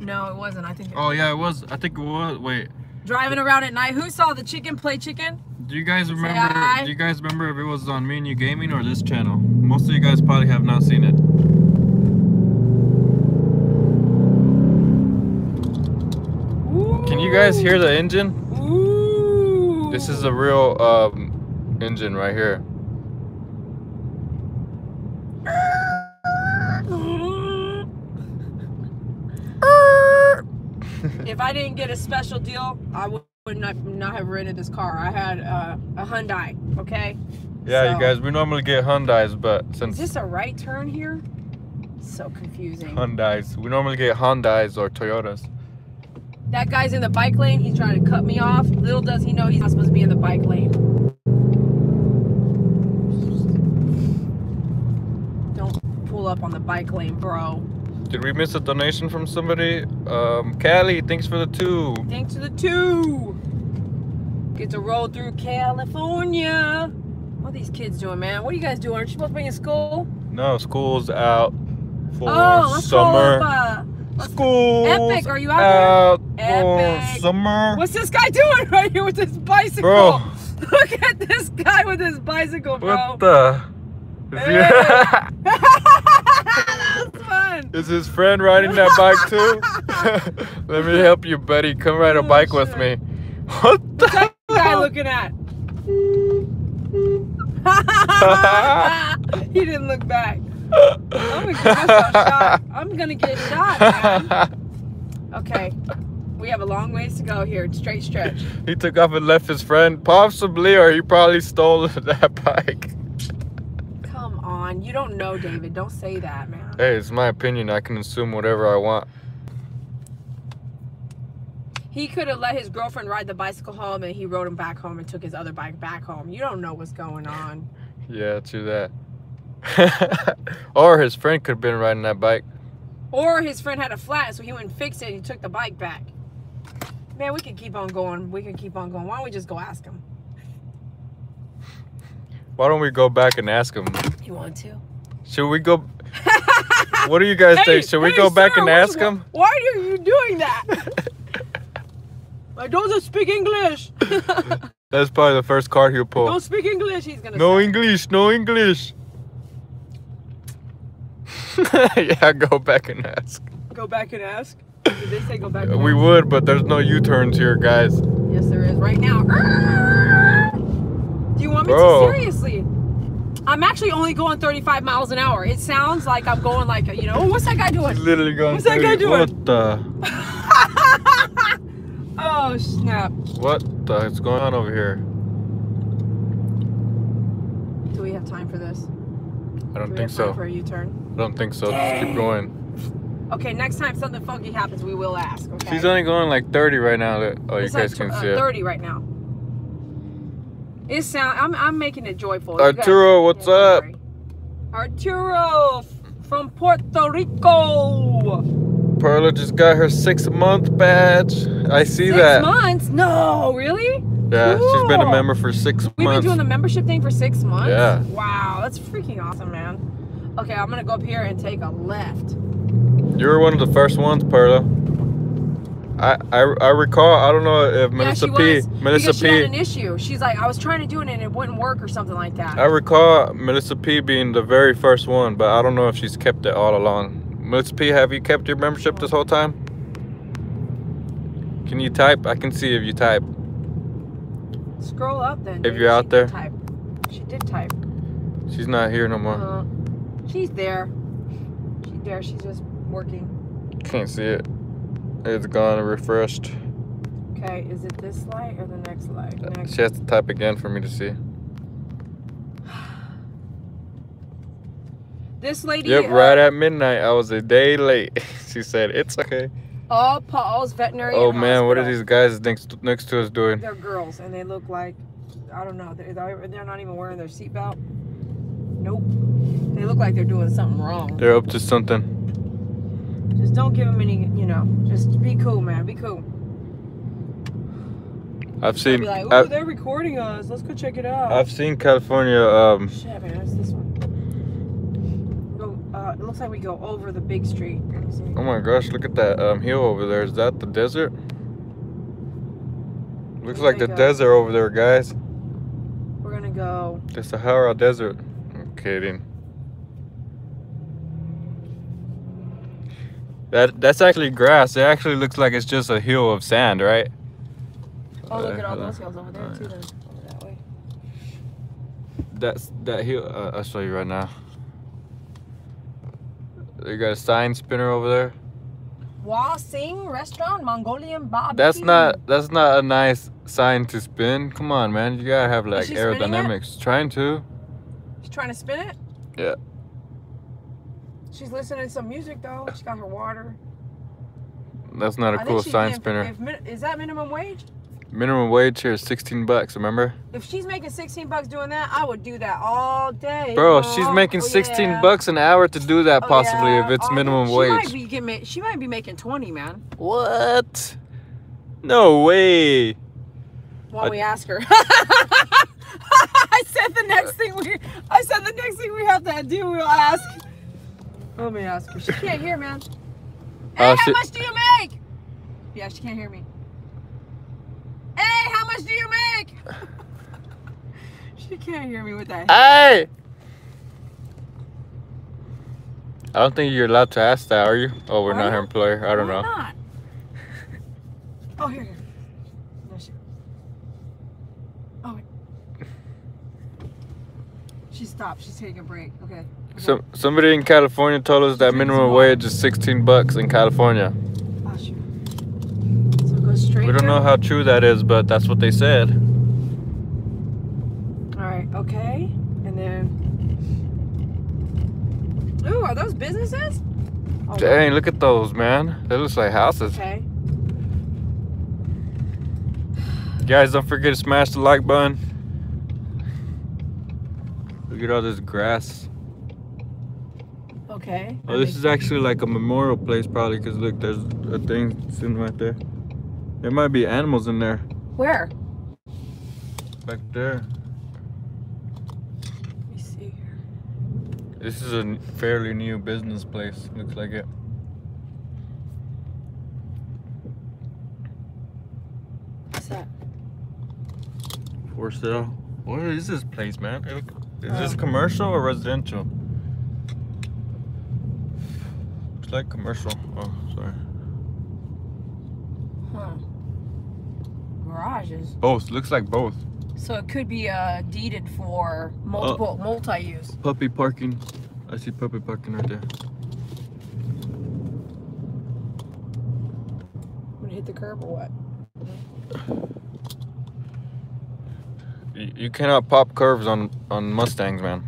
S1: No, it wasn't. I think.
S2: Oh yeah, it was. I think it was. Wait,
S1: Driving around at night. Who saw the chicken play chicken?
S2: do you guys remember? Do you guys remember if it was on Me and You Gaming or this channel? Most of you guys probably have not seen it. Can you guys hear the engine?
S1: Ooh.
S2: This is a real um, engine right here.
S1: If I didn't get a special deal, I would not not have rented this car. I had uh, a Hyundai. Okay.
S2: Yeah,
S1: So-
S2: you guys, we normally get Hyundais, but since...
S1: Is this a right turn here? So confusing.
S2: Hyundais, we normally get Hyundais or Toyotas.
S1: That guy's in the bike lane. He's trying to cut me off. Little does he know he's not supposed to be in the bike lane. Don't pull up on the bike lane, bro.
S2: Did we miss a donation from somebody? Um, Callie, thanks for the two.
S1: Thanks for the two. Get to roll through California. What are these kids doing, man? What are you guys doing? Aren't you supposed to be in school?
S2: No, school's out for
S1: oh,
S2: summer.
S1: go. Uh,
S2: School's
S1: Epic, are you out there?
S2: out
S1: Epic.
S2: summer.
S1: what's this guy doing <laughs> right here with this bicycle?
S2: Bro. <laughs>
S1: Look at this guy with his bicycle, bro.
S2: What the?
S1: Hey. <laughs>
S2: Is his friend riding that bike too? <laughs> Let me help you, buddy. Come ride a
S1: Oh,
S2: bike with me. What
S1: What's that
S2: the?
S1: guy looking at? <laughs> he didn't look back. Oh I'm gonna get myself shot. <laughs> I'm gonna get shot, man. Okay. We have a long ways to go here. Straight stretch.
S2: he took off and left his friend, possibly, or he probably stole that bike.
S1: On. You don't know, David. Don't say that, man.
S2: Hey, it's my opinion. I can assume whatever I want.
S1: He could have let his girlfriend ride the bicycle home and he rode him back home and took his other bike back home. You don't know what's going on.
S2: Yeah, to that. <laughs> or his friend could have been riding that bike.
S1: Or his friend had a flat, so he went and fixed it and he took the bike back. Man, we can keep on going. We can keep on going. Why don't we just go ask him?
S2: Why don't we go back and ask him?
S1: You want to?
S2: Should we go? <laughs> What do you guys think? Should we
S1: hey,
S2: go back
S1: sir,
S2: and ask him?
S1: Why are you doing that? <laughs> I don't speak English. <laughs>
S2: That's probably the first card he'll pull.
S1: don't speak English. He's gonna.
S2: No
S1: say.
S2: English, no English. yeah, go back and ask.
S1: Go back and ask. Did they say go back? And
S2: We
S1: ask?
S2: would, but there's no U-turns here, guys.
S1: Yes, there is right now. Do you want me
S2: Bro.
S1: to seriously? I'm actually only going 35 miles an hour. It sounds like I'm going like you know. What's that guy doing?
S2: Literally going.
S1: What's that guy doing?
S2: What the? <laughs>
S1: Oh snap!
S2: What the is going on over here?
S1: Do we have time for this?
S2: I
S1: Do
S2: don't
S1: we
S2: think so.
S1: for a U-turn?
S2: I don't think so. Just keep going.
S1: Okay, next time something funky happens, we will ask. Okay.
S2: She's only going like 30 right now. That- Oh, you guys
S1: like
S2: can see
S1: uh,
S2: it.
S1: 30 right now. It sound. I'm. I'm making it joyful.
S2: Arturo, what's
S1: Yeah,
S2: up?
S1: Arturo from Puerto Rico.
S2: Perla just got her six month badge. I see
S1: Six
S2: that.
S1: months? No, really?
S2: Yeah, she's been a member for 6
S1: We've been doing the membership thing for six months.
S2: Yeah.
S1: Wow, that's freaking awesome, man. Okay, I'm gonna go up here and take a left.
S2: You were one of the first ones, Perla. I, I, I recall. I don't know if Melissa
S1: yeah, she
S2: P.
S1: was.
S2: Melissa
S1: she had an issue. She's like, I was trying to do it and it wouldn't work or something like that.
S2: I recall Melissa P. being the very first one, but I don't know if she's kept it all along. Melissa P. Have you kept your membership this whole time? Can you type? I can see if you type.
S1: Scroll up then.
S2: If
S1: dude.
S2: you're
S1: She
S2: out
S1: did
S2: there.
S1: Type. She did type.
S2: She's not here no more.
S1: Uh, she's there. She's there. She's just working.
S2: Can't see it. It's gone refreshed.
S1: Okay, is it this light or the next light? Next.
S2: She has to type again for me to see. <sighs>
S1: This lady.
S2: Yep,
S1: uh,
S2: right at midnight. I was a day late. <laughs> she said, It's okay.
S1: All Paul's veterinary.
S2: Oh man, what are these guys next next to us doing?
S1: They're girls, and they look like I don't know. They're they're not even wearing their seatbelt. Nope. They look like they're doing something wrong.
S2: They're up to something.
S1: Just don't give them any. You know, just be cool, man. Be cool.
S2: I've seen
S1: like, oh, they're recording us. Let's go check it out.
S2: I've seen California um
S1: Shit, man, it's this one. Go. Uh, it looks like we go over the big street. Let me see.
S2: Oh my gosh, look at that um hill over there. Is that the desert? Looks like the
S1: go.
S2: desert over there, guys.
S1: We're gonna go.
S2: The Sahara Desert. I'm kidding. That that's actually grass. It actually looks like it's just a hill of sand, right?
S1: Oh, look at all
S2: Uh,
S1: those hills over there too. Then over that way.
S2: That's that hill. Uh, I'll show you right now. You got a sign spinner over there.
S1: Wa Sing Restaurant, Mongolian barbecue.
S2: That's not that's not a nice sign to spin. Come on, man. You gotta have like
S1: she spinning it?
S2: aerodynamics. Trying to.
S1: She's trying to spin it.
S2: Yeah.
S1: She's listening to some music though. She got her water.
S2: That's not a
S1: I
S2: cool sign spinner.
S1: If, is that minimum wage?
S2: Minimum wage here is 16 bucks. Remember?
S1: If she's making 16 bucks doing that, I would do that all day.
S2: Bro,
S1: bro.
S2: she's oh, making
S1: Oh,
S2: 16
S1: yeah.
S2: bucks an hour to do that
S1: Oh,
S2: possibly
S1: yeah.
S2: if it's
S1: Oh,
S2: minimum
S1: she
S2: wage.
S1: Might be get she might be making 20, man.
S2: What? No way.
S1: While
S2: I-
S1: we ask her. <laughs> I said the next uh, thing we I said the next thing we have to do, we'll ask. Let me ask her. She can't hear, man. Uh, hey,
S2: Oh,
S1: how
S2: she-
S1: much do you make? Yeah, she can't hear me. Hey, how much do you make? <laughs> she can't hear me with that.
S2: Hey! I don't think you're allowed to ask that, are you? Oh, we're
S1: Are
S2: not
S1: you?
S2: her employer. I don't
S1: Why
S2: know.
S1: Not? Oh, here, here. No, she... Oh, wait. She stopped. She's taking a break. Okay.
S2: Some somebody in California told us that minimum wage is 16 bucks in California.
S1: Oh. So.
S2: We don't know how true that is, but that's what they said.
S1: All right. Okay. And then. Ooh, are those businesses? Oh,
S2: Dang, look at those, man. They look like houses.
S1: Okay.
S2: Guys, don't forget to smash the like button. Look at all this grass.
S1: Okay.
S2: Oh, this is actually like a memorial place, probably, because look, there's a thing sitting right there. There might be animals in there.
S1: Where?
S2: Back there.
S1: Let me see here.
S2: This is a fairly new business place. Looks like it.
S1: What's that?
S2: For sale. What is this place, man? Is this
S1: Oh.
S2: commercial or residential? Looks like commercial. Oh, sorry.
S1: Huh. Garages.
S2: Both. Looks like both.
S1: So it could be uh, deeded for multiple multi-use.
S2: Puppy parking. I see puppy parking right there.
S1: I'm gonna hit the curb or what?
S2: You, you cannot pop curves on on Mustangs, man.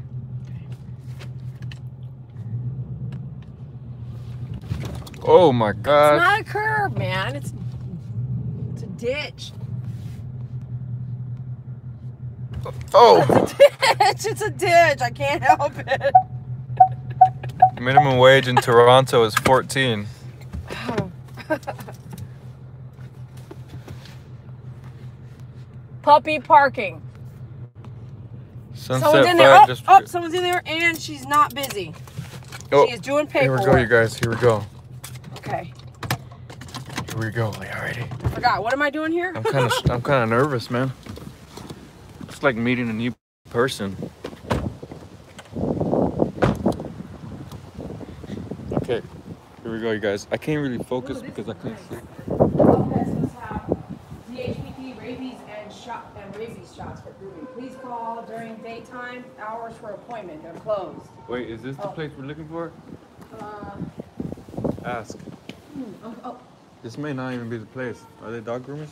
S2: Oh my god.
S1: It's not a curb, man. It's it's a ditch.
S2: Oh,
S1: It's a ditch. It's a ditch. I can't help it.
S2: minimum wage in Toronto is 14.
S1: Puppy parking.
S2: Sunset
S1: someone's in there. Oh, oh, someone's in there, and she's not busy.
S2: Oh,
S1: She is doing paperwork.
S2: Here we go, you guys. Here we go.
S1: Okay.
S2: Here we go. Are ready?
S1: I forgot. What am I doing here?
S2: I'm kind of I'm kind of nervous, man. It's like meeting a new person. Okay, here we go, you guys. I can't really focus because I can't see.
S1: Lopez must have DHPP, rabies, and shot and rabies shots for grooming. Please call during daytime hours for appointment. They're closed.
S2: Wait, is this the
S1: Oh.
S2: place we're looking for?
S1: Uh,
S2: Ask.
S1: Oh, oh.
S2: This may not even be the place. Are they dog groomers?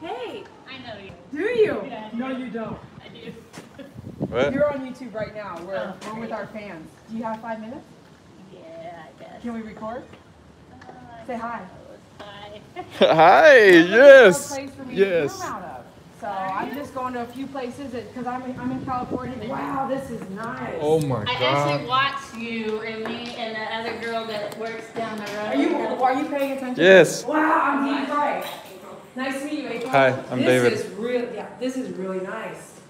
S1: Hey,
S4: I know you.
S1: do you?
S4: Yeah.
S1: No, you don't.
S4: I do.
S2: What?
S1: You're on YouTube right now. We're,
S4: Oh,
S1: we're with our fans. Do you have five minutes?
S4: Yeah, I guess.
S1: Can we record?
S4: Uh,
S1: Say hi.
S4: Hi. <laughs>
S2: Hi,
S1: Looking for a
S2: yes.
S1: place for me to
S2: Yes.
S1: Groom out of. So I'm just going to a few places because I'm, in- I'm in California. Wow, this is nice.
S2: Oh my
S4: I actually
S2: god.
S4: watched you and me and the other girl that works down the road.
S1: Are you are you paying attention?
S2: Yes.
S1: Wow, I'm Dee Price. Nice to meet you, April.
S2: Hi, I'm
S1: this
S2: David.
S1: Is real, yeah, this is really nice.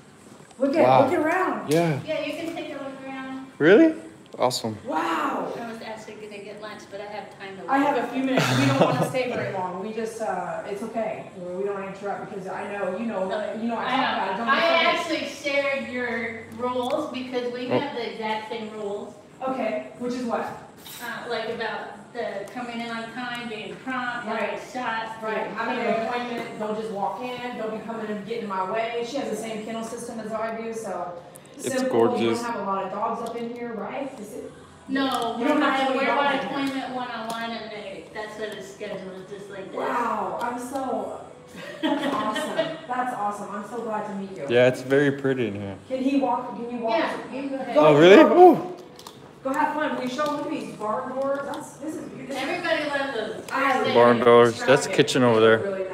S1: Look at
S2: Wow.
S1: look around.
S2: Yeah.
S4: Yeah, you can take a look around.
S2: Really? Awesome.
S1: Wow.
S4: I was actually gonna get lunch, but I have time to.
S1: I have a few minutes. We don't want to <laughs> stay very long. We just uh, it's okay. We don't interrupt because I know you know you know I
S4: I
S1: talk about it. Don't
S4: know. I
S1: be afraid.
S4: actually shared your rules because we
S2: Oh.
S4: have the exact same rules.
S1: Okay, which is what?
S4: Uh, like about the coming in on time, being prompt,
S1: Right.
S4: shots.
S1: Right,
S4: being
S1: having
S4: clear.
S1: an appointment, don't just walk in, don't be coming and getting in my way. She has the same kennel system as I do, so.
S2: It's
S1: simple. You don't have a lot of dogs up in here, right? Is it?
S4: No,
S1: You
S4: we're
S1: don't have
S4: by,
S1: to
S4: we're by appointment one-on-one and they, that's what it's scheduled, just like this.
S1: Wow, I'm so, that's awesome. That's awesome. I'm so glad to meet you.
S2: Yeah, it's very pretty in here.
S1: Can he walk, can you walk?
S4: Yeah, you go ahead.
S1: Go.
S2: Oh, really? Oh.
S1: Go have fun. Will you show them these barn doors? That's, this is beautiful.
S4: Everybody loves those.
S1: I
S4: They're
S2: Barn doors. That's the kitchen over
S1: They
S2: there.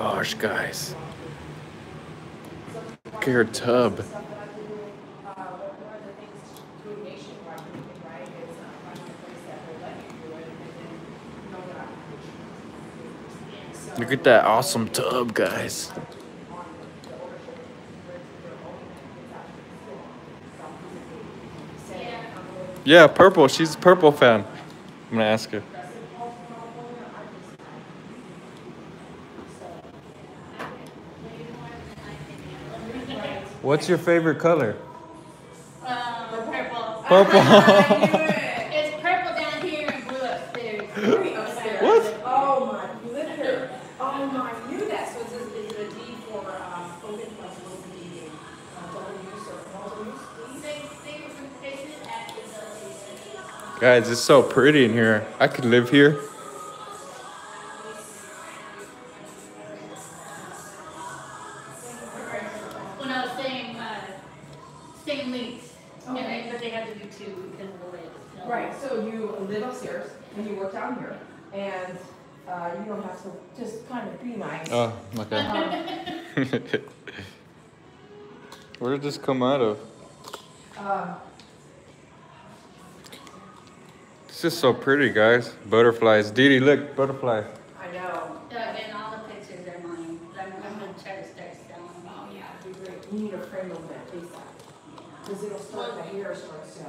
S1: And guys. know that I'm. So-
S2: Look at that awesome tub, guys. Yeah, purple. She's a purple fan. I'm gonna ask her. What's your favorite color?
S4: Um, purple.
S2: Purple. <laughs> <laughs>
S4: It's purple down here and blue upstairs.
S1: upstairs.
S2: What?
S1: Oh my, you live here. Oh my, I knew that. So is this, is it a deed for, um, open plus open deed, uh, double use or multiple use?
S4: as a-
S2: Guys, it's so pretty in here. I could live here. Okay.
S1: Um, <laughs>
S2: Where did this come out of?
S1: um,
S2: This is so pretty, guys. Butterflies. Dee Dee, look, butterfly.
S1: I know.
S4: Uh, and all the pictures are mine, I'm, I'm gonna try to start selling them.
S1: Oh, yeah, it'd be great. You need a frame of that, please. Cause it'll start, the hair starts to.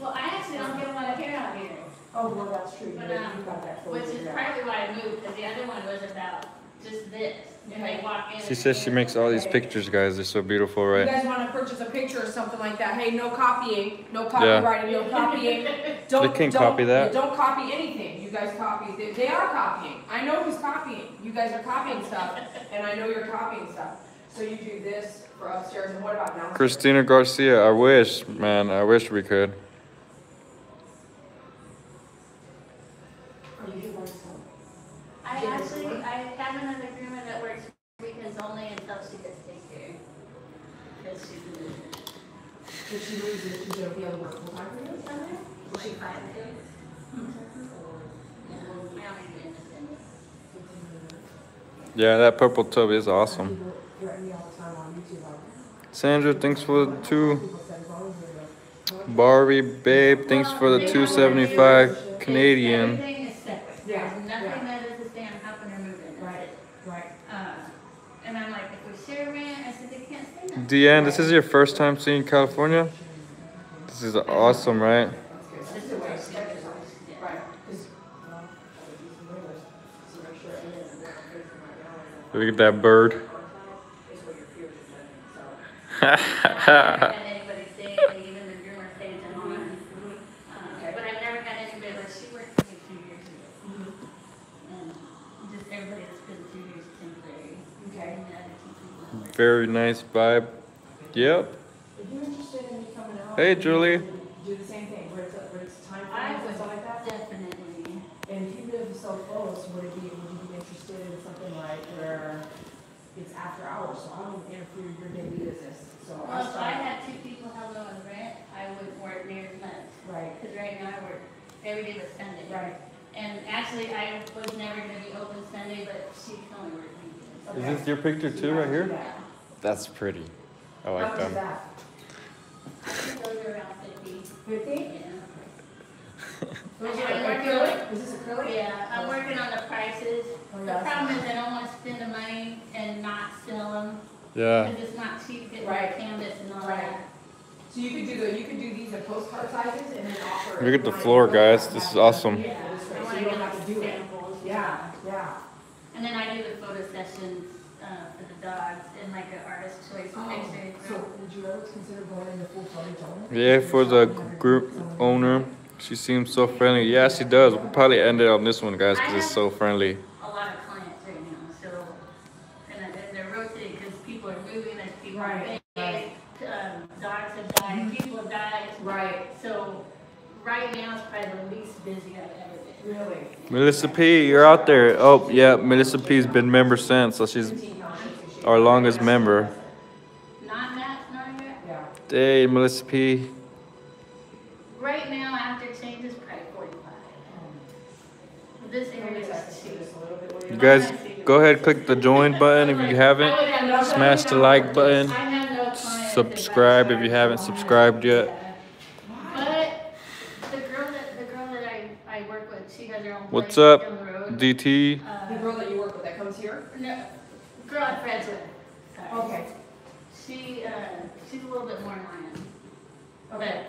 S4: Well, I actually don't get a lot of hair out here,
S1: Oh, well, that's true. You
S4: but,
S1: you
S4: um,
S1: got that.
S4: which is
S1: down.
S4: partly why I moved, because the other one was about just this, and they walk in.
S2: She says she makes all these pictures, guys. They're so beautiful, right?
S1: You
S2: right?
S1: guys wanna purchase a picture or something like that, hey, no copying, no copywriting, no copying. <laughs> Don't,
S2: They can't
S1: don't-
S2: copy that.
S1: Don't copy anything, you guys copy, they, they are copying, I know who's copying, you guys are copying stuff, <laughs> and I know you're copying stuff. So you do this for upstairs, and what about downstairs?
S2: Christina Garcia, I wish, man, I wish we could.
S1: Or you do one side.
S4: I actually, I have another agreement that works because only until she gets daycare. Because she's a loser.
S1: If she loses, she's gonna be able to work full time for you?
S4: Is she five days? Yeah, I don't even understand it.
S2: Yeah, that purple tub is awesome.
S1: People threaten me all the time on YouTube, like,
S2: Sandra, thanks for the two.
S1: people say, as long as you're the-
S2: Barbie, babe, thanks for the 275 Canadian.
S4: Everything is separate.
S1: Yeah,
S4: nothing that is the same helping or moving. That's
S1: Right, right.
S2: Deanne, this is your first time seeing California? This is awesome, right?
S4: Look at that she <laughs> lives. Yeah.
S1: Right, 'cause, well, I would do some windows, so make sure everything is not facing right now, and
S2: Look at that bird.
S1: is what your fears are setting, so.
S4: I never had anybody say anything, even the groomer say it to mom. Uh, But I've never had anybody, like, she worked for me two years ago. And
S2: Very nice vibe. Yep.
S1: If you're interested in coming out.
S2: Hey, Julie.
S1: Do the same thing, where it's, where it's time
S4: I would
S1: stuff like that.
S4: definitely.
S1: And if you live so close, would it be, would you be interested in something like where it's after hours, so I don't interfere with your daily business, so I
S4: Well, if I had two people helping on rent, I wouldn't work near as much.
S1: Right,
S4: Because right now I work every day but Sunday.
S1: right.
S4: And actually, I was never gonna be open Sunday, but she can only work weekends.
S2: Is this your picture too, right here?
S1: Yeah.
S2: That's pretty. I like
S1: much
S2: them.
S1: that?
S4: I think those are around fifty.
S1: Fifty?
S4: Yeah.
S1: Those
S4: Yeah,
S1: are
S4: I'm working
S1: acrylic? Is this acrylic?
S4: Yeah, I'm working on the prices.
S1: Oh,
S4: The problem is I don't wanna spend the money and not sell them.
S2: Yeah.
S4: Because it's not cheap getting the
S1: Right.
S4: canvas and all
S1: Right.
S4: that.
S1: So you could do the, you could do these in postcard sizes and then offer.
S2: Look at the floor, guys. This is awesome.
S4: Yeah,
S1: This way,
S4: I
S1: so you don't have to do it.
S4: samples.
S1: Yeah, yeah.
S4: And then I do the photo sessions, uh, for the dogs in like an artist choice
S1: Oh,
S4: picture.
S1: So would you ever consider going into full frontage owner?
S2: Yeah, for the group owner. She seems so friendly. Yeah, she does. We'll probably end it on this one, guys, because it's so friendly.
S4: A lot of clients right now, so, and and they're rotating because people are moving, there's people are
S1: Right,
S4: big, um, dogs have died, people have died.
S1: Right,
S4: So right now is probably the least busy I've ever been.
S1: really.
S2: Melissa P, you're out there. Oh, yeah, Melissa P's been member since, so she's our longest member.
S4: Not that, not yet.
S1: Yeah.
S2: Hey, Melissa P.
S4: Right now, after changes, probably forty-five. This area is cheap.
S2: You guys, go ahead, click the join button if you haven't.
S4: I would have no-
S2: Smash the like button.
S4: I have no clients if I
S2: Subscribe if you haven't subscribed yet.
S4: But the girl the girl that I, I work with, she has her own place
S2: What's up,
S4: down the road.
S2: DT?
S4: Uh,
S1: The girl that you work with that comes here?
S4: No, girl I'm friends with. Sorry.
S1: Okay.
S4: She, uh, she's a little bit more in line. But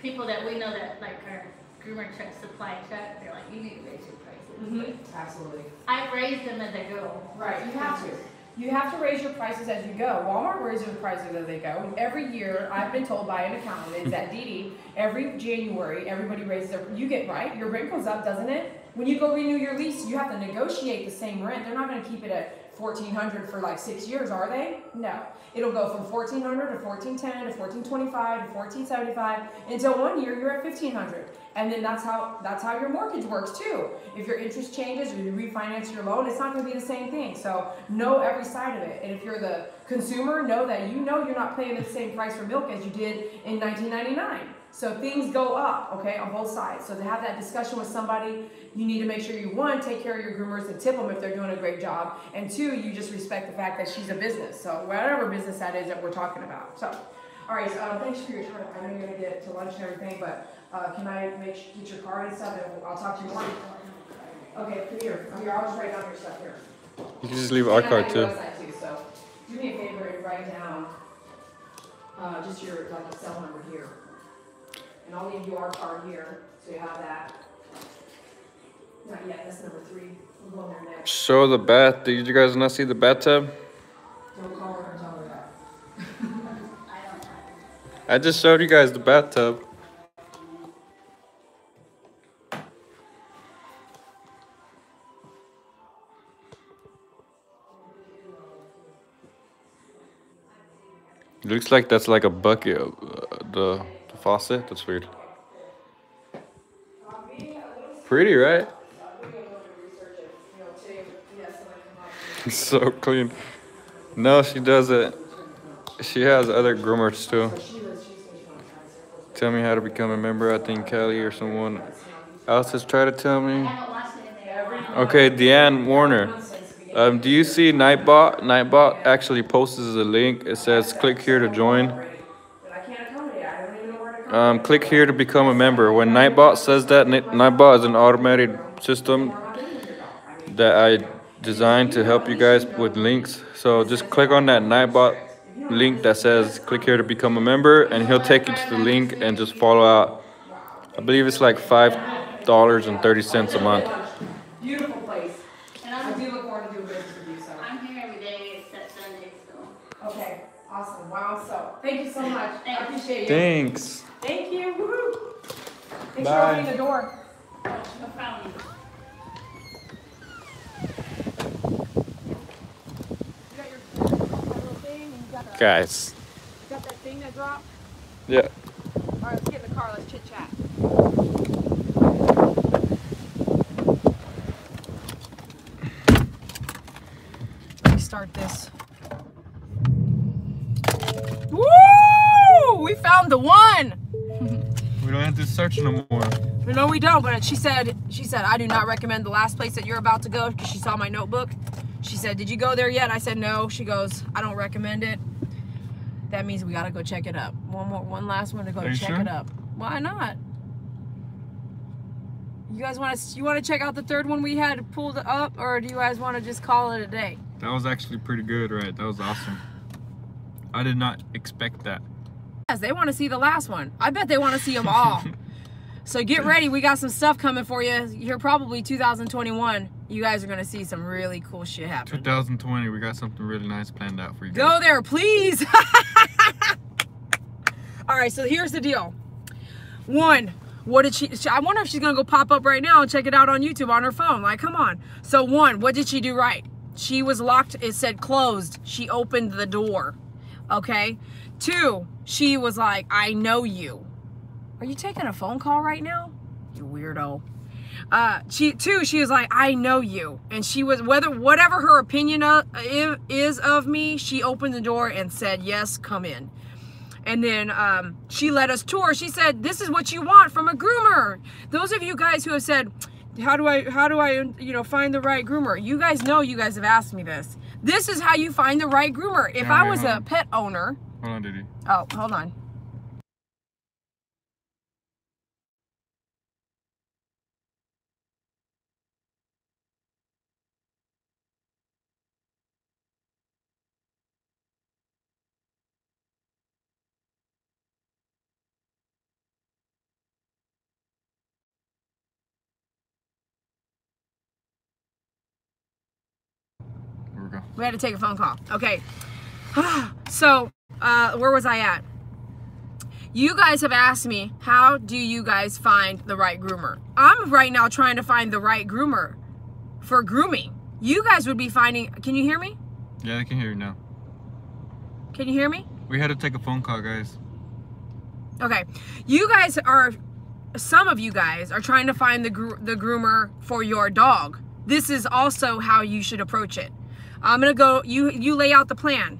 S4: people that we know that like our groomer truck, supply truck, they're like, you need to raise your prices.
S1: Absolutely.
S4: I raise them as I go.
S1: Right, you have to. You have to raise your prices as you go. Walmart raises their prices as they go. Every year, I've been told by an accountant, it's at DD, every January, everybody raises their, you get, right? Your rent goes up, doesn't it? When you go renew your lease, you have to negotiate the same rent. They're not gonna keep it at fourteen hundred for like six years, are they? No. It'll go from fourteen hundred to fourteen ten to fourteen twenty-five to fourteen seventy-five, until one year you're at fifteen hundred. And then that's how, that's how your mortgage works too. If your interest changes or you refinance your loan, it's not gonna be the same thing. So know every side of it. And if you're the consumer, know that you know you're not paying the same price for milk as you did in nineteen ninety-nine. So things go up, okay, on both sides. So to have that discussion with somebody, you need to make sure you, one, take care of your groomers and tip them if they're doing a great job. And two, you just respect the fact that she's a business. So whatever business that is that we're talking about. So, all right, so, uh, thanks for your time. I know you're gonna get to lunch and everything, but, uh, can I make, get your card and stuff and I'll talk to you more? Okay, come here. Here, I'll just write down your stuff here.
S2: You can just leave our card too.
S1: too, so do me a favor and write down, uh, just your, like, cell number here. And I'll leave you our card here, so you have that. Not yet, that's number three. We'll go on there next.
S2: Show the bath. Did you guys not see the bathtub?
S1: Don't call her and tell her that.
S4: I don't have.
S2: I just showed you guys the bathtub. Looks like that's like a bucket, uh, the faucet. That's weird. Pretty, right? <laughs> So clean. No, she doesn't. She has other groomers too. Tell me how to become a member. I think Kelly or someone else has tried to tell me. Okay, Deanne Warner. Um, do you see Nightbot? Nightbot actually posts a link. It says click here to join.
S1: But I can't accommodate, I don't even know where to go.
S2: Um, click here to become a member. When Nightbot says that, Nightbot is an automated system that I designed to help you guys with links. So just click on that Nightbot link that says click here to become a member, and he'll take you to the link and just follow out. I believe it's like five dollars and thirty cents a month.
S1: Beautiful place.
S4: And
S1: I
S4: I'm,
S1: do look forward to doing business with you, so.
S4: I'm here every day except Sunday, so.
S1: Okay, awesome, wow, so, thank you so much, I appreciate you.
S2: Thanks.
S1: Thank you, woo Thanks for
S2: Bye.
S1: opening the door.
S4: No problem.
S1: You got your little thing?
S2: You got Guys.
S1: Got that thing that dropped?
S2: Yeah.
S1: All right, let's get in the car. Let's chit chat. Let me start this. Woo! We found the one. <laughs>
S2: We don't have to search no more.
S1: No, we don't. But she said, she said, I do not recommend the last place that you're about to go because she saw my notebook. She said, Did you go there yet? I said, No. She goes, I don't recommend it. That means we gotta go check it up. One more, one last one to go
S2: Are
S1: check
S2: sure?
S1: it up. Why not? You guys want to? You want to check out the third one we had pulled up, or do you guys want to just call it a day?
S2: That was actually pretty good, right? That was awesome. I did not expect that.
S1: They want to see the last one. I bet they want to see them all. <laughs> so get ready. We got some stuff coming for you. Here, probably 2021. You guys are gonna see some really cool shit happen.
S2: 2020, we got something really nice planned out for you
S1: Go there, please. <laughs> All right, so here's the deal. One, what did she, I wonder if she's gonna go pop up right now and check it out on YouTube on her phone. Like, come on. So, one, what did she do right? She was locked, it said closed. She opened the door. Okay. Two, she was like, I know you. Are you taking a phone call right now? You weirdo. Uh she too she was like i know you. And she was whether whatever her opinion of, is of me she opened the door and said yes come in. And then um, she let us tour. She said this is what you want from a groomer. Those of you guys who have said how do i how do i you know find the right groomer? You guys know you guys have asked me this. This is how you find the right groomer. If i was a pet owner
S2: Hold on, Diddy.
S1: oh hold on
S2: Here we go.
S1: We had to take a phone call. Okay. <sighs> so, uh, where was I at? You guys have asked me, how do you guys find the right groomer? I'm right now trying to find the right groomer for grooming. You guys would be finding, can you hear me?
S2: Yeah, I can hear you now.
S1: Can you hear me?
S2: We had to take a phone call, guys.
S1: Okay. You guys are, some of you guys are trying to find the, gr- the groomer for your dog. This is also how you should approach it. I'm gonna go, you, you lay out the plan.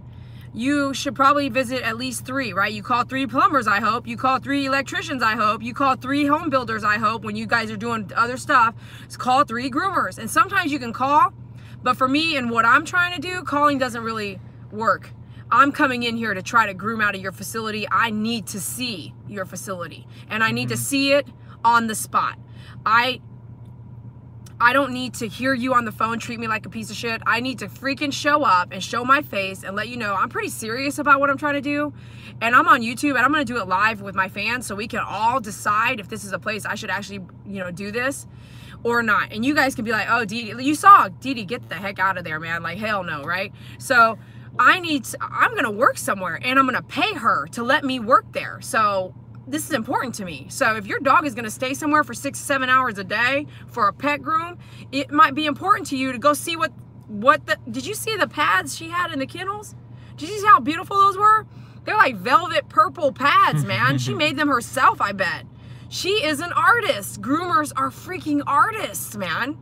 S1: You should probably visit at least three, right? You call three plumbers, I hope. You call three electricians, I hope. You call three home builders, I hope. When you guys are doing other stuff, just call three groomers. And sometimes you can call, but for me and what I'm trying to do, calling doesn't really work. I'm coming in here to try to groom out of your facility. I need to see your facility and I need to mm-hmm. see it on the spot. I I don't need to hear you on the phone treat me like a piece of shit. I need to freaking show up and show my face and let you know I'm pretty serious about what I'm trying to do. And I'm on YouTube and I'm going to do it live with my fans so we can all decide if this is a place I should actually, you know, do this or not. And you guys can be like, "Oh, Dee you saw Dee Dee get the heck out of there, man." Like, hell no, right? So, I need to, I'm going to work somewhere and I'm going to pay her to let me work there. So, this is important to me. So if your dog is going to stay somewhere for six, seven hours a day for a pet groom, it might be important to you to go see what, what the, did you see the pads she had in the kennels? Did you see how beautiful those were? They're like velvet purple pads, man. she <laughs> made them herself, I bet. She is an artist. Groomers are freaking artists, man.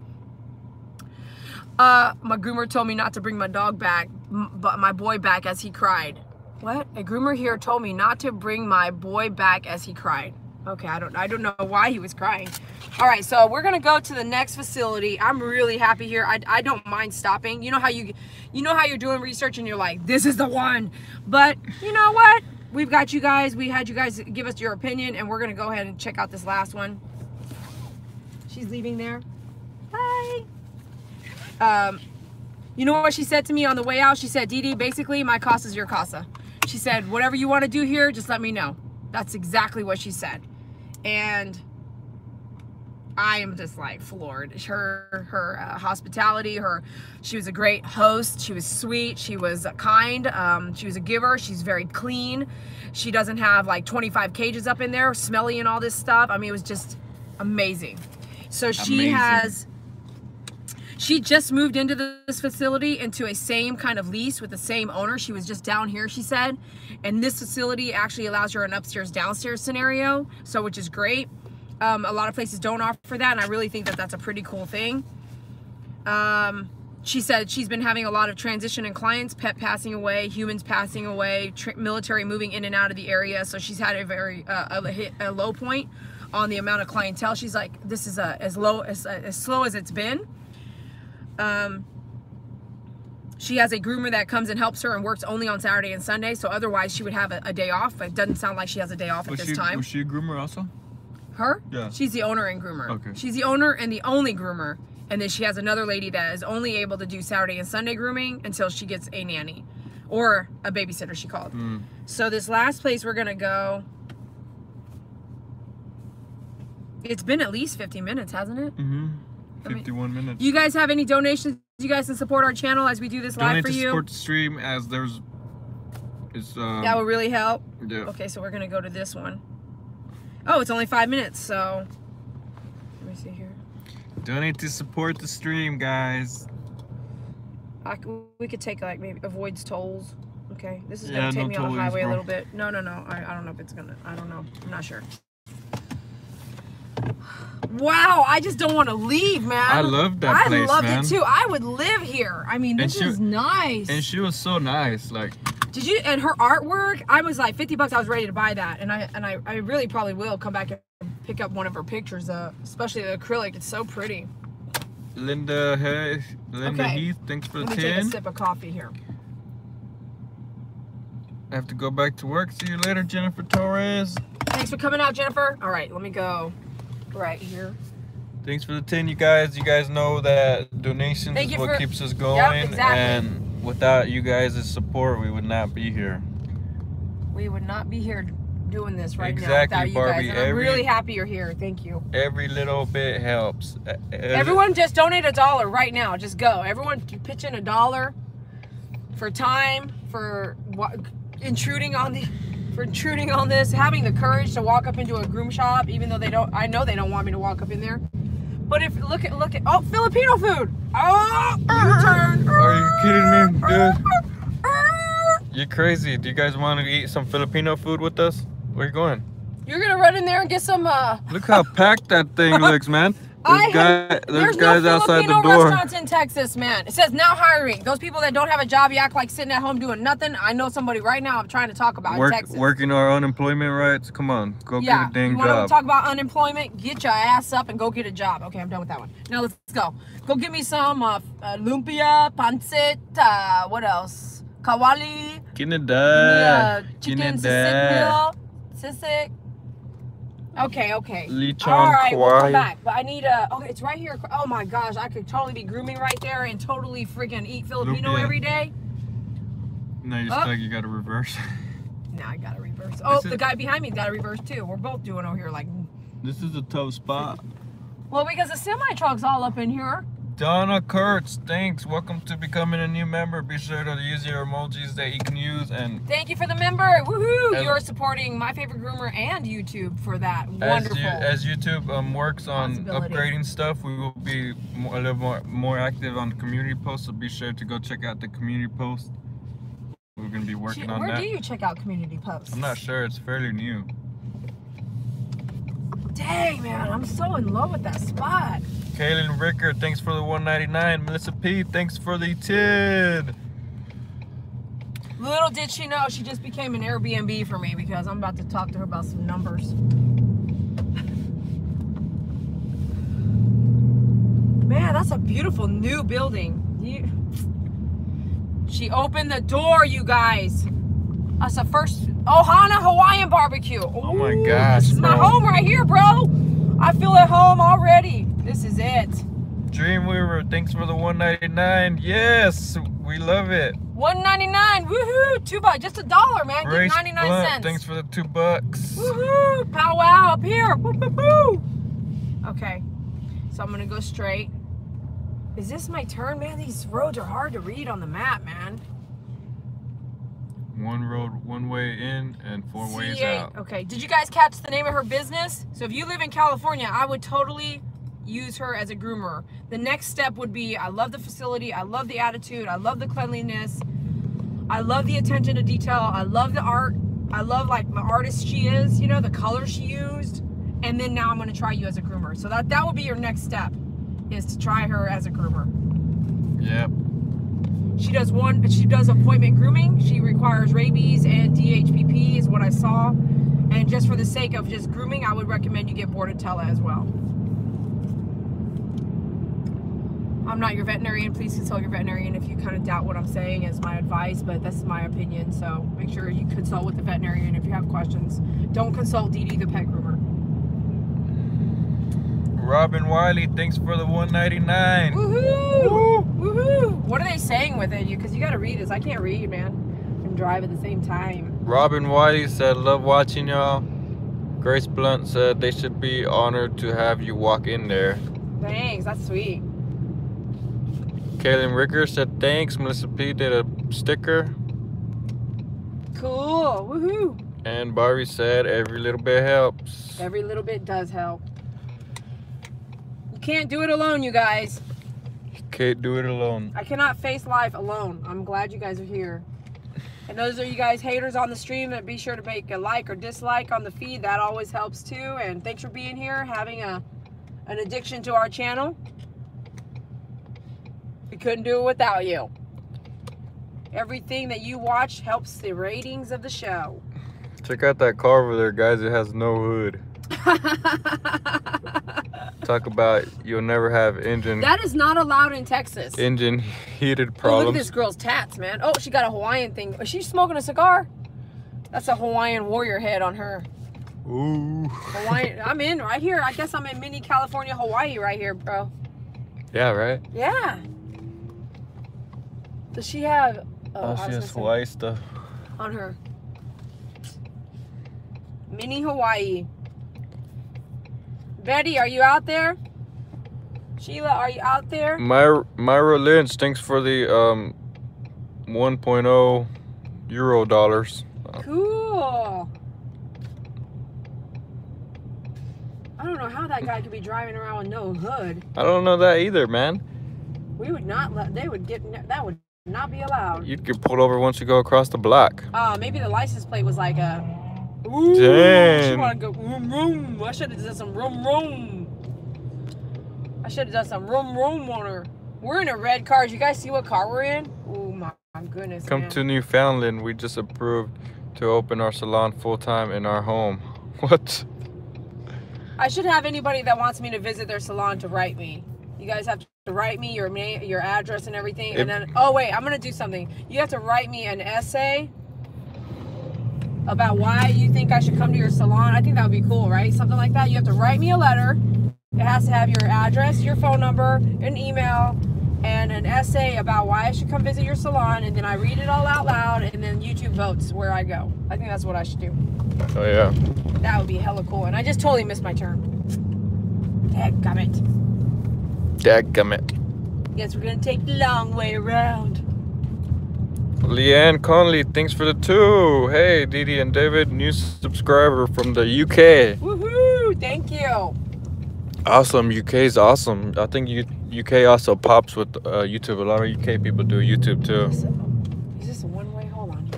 S1: Uh, my groomer told me not to bring my dog back, but my boy back as he cried. What? A groomer here told me not to bring my boy back as he cried. Okay, I don't I don't know why he was crying. All right, so we're gonna go to the next facility. I'm really happy here. I, I don't mind stopping. You know how you you know how you're doing research and you're like, this is the one. But you know what? We've got you guys. We had you guys give us your opinion, and we're gonna go ahead and check out this last one. She's leaving there. Bye. Um, you know what she said to me on the way out? She said, Dee Dee, basically, my casa is your casa. She said, whatever you want to do here, just let me know. That's exactly what she said. And I am just like floored. Her her uh, hospitality, her she was a great host. She was sweet. She was kind. Um, she was a giver. She's very clean. She doesn't have like 25 cages up in there, smelly and all this stuff. I mean, it was just amazing. So she
S2: Amazing.
S1: has She just moved into this facility into a same kind of lease with the same owner. She was just down here, she said. And this facility actually allows her an upstairs downstairs scenario, so which is great. Um, a lot of places don't offer that, and I really think that that's a pretty cool thing. Um, she said she's been having a lot of transition in clients, pet passing away, humans passing away, military moving in and out of the area. So she's had a very uh, a, hit, a low point on the amount of clientele. She's like, this is a, as low as as slow as it's been. Um, she has a groomer that comes and helps her and works only on Saturday and Sunday. So otherwise, she would have a, a day off. It doesn't sound like she has a day off
S2: Was
S1: at
S2: she
S1: this time.
S2: was she a groomer also?
S1: Her?
S2: Yeah.
S1: She's the owner and groomer.
S2: Okay.
S1: She's the owner and the only groomer. And then she has another lady that is only able to do Saturday and Sunday grooming until she gets a nanny or a babysitter, she called.
S2: Mm.
S1: So, this last place we're going to go, it's been at least 50 minutes, hasn't it?
S2: Mm-hmm.
S1: I mean,
S2: 51 minutes.
S1: You guys have any donations? You guys can support our channel as we do this live
S2: Donate
S1: for
S2: to
S1: you.
S2: support the stream as there's. It's um.
S1: that would really help.
S2: yeah.
S1: Okay, so we're gonna go to this one. Oh, it's only five minutes, so let me see here.
S2: Donate to support the stream, guys.
S1: I we could take like maybe avoids tolls. Okay, this is
S2: Yeah,
S1: gonna take
S2: no
S1: me on the highway a little bit. No, no, no. I, I don't know if it's gonna. I don't know. I'm not sure. Wow, I just don't want to leave, man.
S2: I love that
S1: I
S2: place,
S1: loved
S2: man.
S1: it too. I would live here. I mean,
S2: And
S1: this
S2: she-
S1: is nice.
S2: And she was so nice. Like,
S1: Did you and her artwork? I was like 50 bucks. I was ready to buy that, and I and I, I really probably will come back and pick up one of her pictures. Uh, especially the acrylic. It's so pretty.
S2: Linda, hey, Linda
S1: Okay.
S2: Heath, thanks for the
S1: Let me take a sip of coffee here.
S2: I have to go back to work. See you later, Jennifer Torres.
S1: Thanks for coming out, Jennifer. All right, let me go right here.
S2: Thanks for the 10, you guys. You guys know that donations is what
S1: for-
S2: keeps us going.
S1: exactly.
S2: And without you guys' support, we would not be here.
S1: We would not be here doing this right
S2: Exactly,
S1: now without you
S2: Barbie.
S1: guys. And I'm really happy you're here. Thank you.
S2: Every little bit helps.
S1: Everyone, just donate a dollar right now. Just go. Everyone, pitch in a dollar for time, for wa- intruding on the, for intruding on this, having the courage to walk up into a groom shop, even though they don't. I know they don't want me to walk up in there. But if look at look at oh Filipino food. Oh, U-turn. <laughs>
S2: Are you kidding me, dude? <laughs> You're crazy. Do you guys want to eat some Filipino food with us? Where you going?
S1: You're gonna run in there and get some. uh
S2: Look how packed that thing <laughs> looks, man.
S1: I
S2: There's,
S1: have-
S2: guy, there's
S1: There's
S2: guys
S1: no
S2: outside
S1: Filipino
S2: the door.
S1: restaurants in Texas, man. It says now hiring. Those people that don't have a job, you act like sitting at home doing nothing. I know somebody right now. I'm trying to talk about in
S2: Work,
S1: Texas.
S2: working our unemployment rights. Come on, go
S1: yeah,
S2: get a dang
S1: you want to
S2: job.
S1: talk about unemployment? Get your ass up and go get a job. Okay, I'm done with that one. Now let's go. Go get me some uh, uh, lumpia, pancit. Uh, what else? Kawali.
S2: Get it
S1: Give me,
S2: done.
S1: uh,
S2: Get
S1: chicken
S2: it
S1: sisig
S2: done.
S1: meal. Sisig. Okay, okay.
S2: Lechon
S1: All right, we'll come back. But I need a. Okay, it's right here. Oh my gosh, I could totally be grooming right there and totally freaking eat Filipino every day.
S2: No, you
S1: Oh.
S2: stuck. You got to reverse. <laughs>
S1: Now I gotta reverse. Oh,
S2: This
S1: the
S2: is-
S1: guy behind me's got to reverse too. We're both doing over here like.
S2: this is a tough spot.
S1: Well, because the semi truck's all up in here.
S2: Donna Kurtz, thanks. Welcome to becoming a new member. Be sure to use your emojis that you can use and
S1: Thank you for the member. Woohoo! You're supporting my favorite groomer and YouTube for that.
S2: as,
S1: Wonderful.
S2: you, as YouTube um, works on upgrading stuff, we will be more, a little more more active on the community post. So be sure to go check out the community post. We're gonna be working on
S1: Where
S2: that.
S1: do you check out community posts?
S2: I'm not sure. It's fairly new.
S1: Dang man, I'm so in love with that spot.
S2: Kaylin Ricker, thanks for the 199. Melissa P, thanks for the 10.
S1: Little did she know she just became an Airbnb for me because I'm about to talk to her about some numbers. Man, that's a beautiful new building. You... She opened the door, you guys. That's the first Ohana Hawaiian barbecue.
S2: Oh my gosh,
S1: This is my home right here, bro. I feel at home already. This is it.
S2: Dreamweaver, thanks for the 199. Yes, we love it.
S1: 199. Woohoo! Two bucks. Just a dollar, man. Get 99
S2: Blunt,
S1: cents.
S2: thanks for the two bucks.
S1: Woohoo! Pow wow up here. Woo woo woo. Okay, so I'm gonna go straight. Is this my turn, man? These roads are hard to read on the map, man.
S2: One road, one way in, and four ways
S1: C8.
S2: out.
S1: Okay. Did you guys catch the name of her business? So if you live in California, I would totally use her as a groomer. The next step would be I love the facility, I love the attitude, I love the cleanliness, I love the attention to detail, I love the art, I love like the artist she is, you know, the color she used. And then now I'm gonna try you as a groomer. So that that would be your next step is to try her as a groomer.
S2: Yep.
S1: She does one. She does appointment grooming. She requires rabies and DHPP is what I saw. And just for the sake of just grooming, I would recommend you get Bordetella as well. I'm not your veterinarian. Please consult your veterinarian if you kind of doubt what I'm saying as my advice, but that's my opinion. So make sure you consult with the veterinarian if you have questions. Don't consult Dee Dee, the pet groomer.
S2: Robin Wiley, thanks for the 199.
S1: Woohoo! Woohoo! What are they saying with it? You because you got to read this. I can't read, man, and drive at the same time.
S2: Robin Wiley said, love watching y'all. Grace Blunt said they should be honored to have you walk in there.
S1: Thanks, that's sweet.
S2: Kaylin Ricker said thanks. Melissa P did a sticker.
S1: Cool. Woohoo!
S2: And Barbie said every little bit helps.
S1: Every little bit does help. You can't do it alone, you guys.
S2: You can't do it alone.
S1: I cannot face life alone. I'm glad you guys are here. And those are you guys haters on the stream that be sure to make a like or dislike on the feed. That always helps too. And thanks for being here, having a an addiction to our channel. We couldn't do it without you. Everything that you watch helps the ratings of the show.
S2: Check out that car over there, guys. It has no hood. <laughs> Talk about you'll never have engine
S1: that is not allowed in Texas.
S2: engine heated
S1: Oh, look at this girl's tats, man. Oh, she got a Hawaiian thing. Is she smoking a cigar? That's a Hawaiian warrior head on her.
S2: Ooh.
S1: Hawaii. <laughs> I'm in right here. I guess I'm in mini California, Hawaii right here, bro.
S2: Yeah, right?
S1: Yeah. Does she have?
S2: Oh,
S1: I
S2: she has
S1: say,
S2: Hawaii stuff.
S1: on her. Mini Hawaii. Betty, are you out there? Sheila, are you out there?
S2: Myra, Myra Lynch, thanks for the um 1.0 euro dollars.
S1: Cool. I don't know how that guy could be driving around with no hood.
S2: I don't know that either, man.
S1: We would not let. They would get. That would not be allowed.
S2: You'd get pulled over once you go across the block.
S1: Uh, maybe the license plate was like a. Ooh, She
S2: Damn.
S1: want to go room room. I should have done some room room. I should have done some room room on her. We're in a red car. Did you guys see what car we're in? Oh my, my goodness.
S2: Come
S1: man.
S2: to Newfoundland. We just approved to open our salon full time in our home. <laughs> What?
S1: I should have anybody that wants me to visit their salon to write me. You guys have to write me your name, your address, and everything.
S2: If-
S1: and then, oh wait, I'm gonna do something. You have to write me an essay about why you think I should come to your salon. I think that would be cool, right? Something like that. You have to write me a letter. It has to have your address, your phone number, an email, and an essay about why I should come visit your salon. And then I read it all out loud, and then YouTube votes where I go. I think that's what I should do.
S2: Oh yeah.
S1: That would be hella cool. And I just totally missed my turn. Dadgummit.
S2: Dadgummit.
S1: Guess we're gonna take the long way around.
S2: Leanne Conley, thanks for the two. Hey, Didi and David, new subscriber from the UK.
S1: Woohoo! Thank you.
S2: Awesome, UK is awesome. I think UK also pops with uh, YouTube. A lot of UK people do YouTube too.
S1: Is this Is this a one way? Hold on.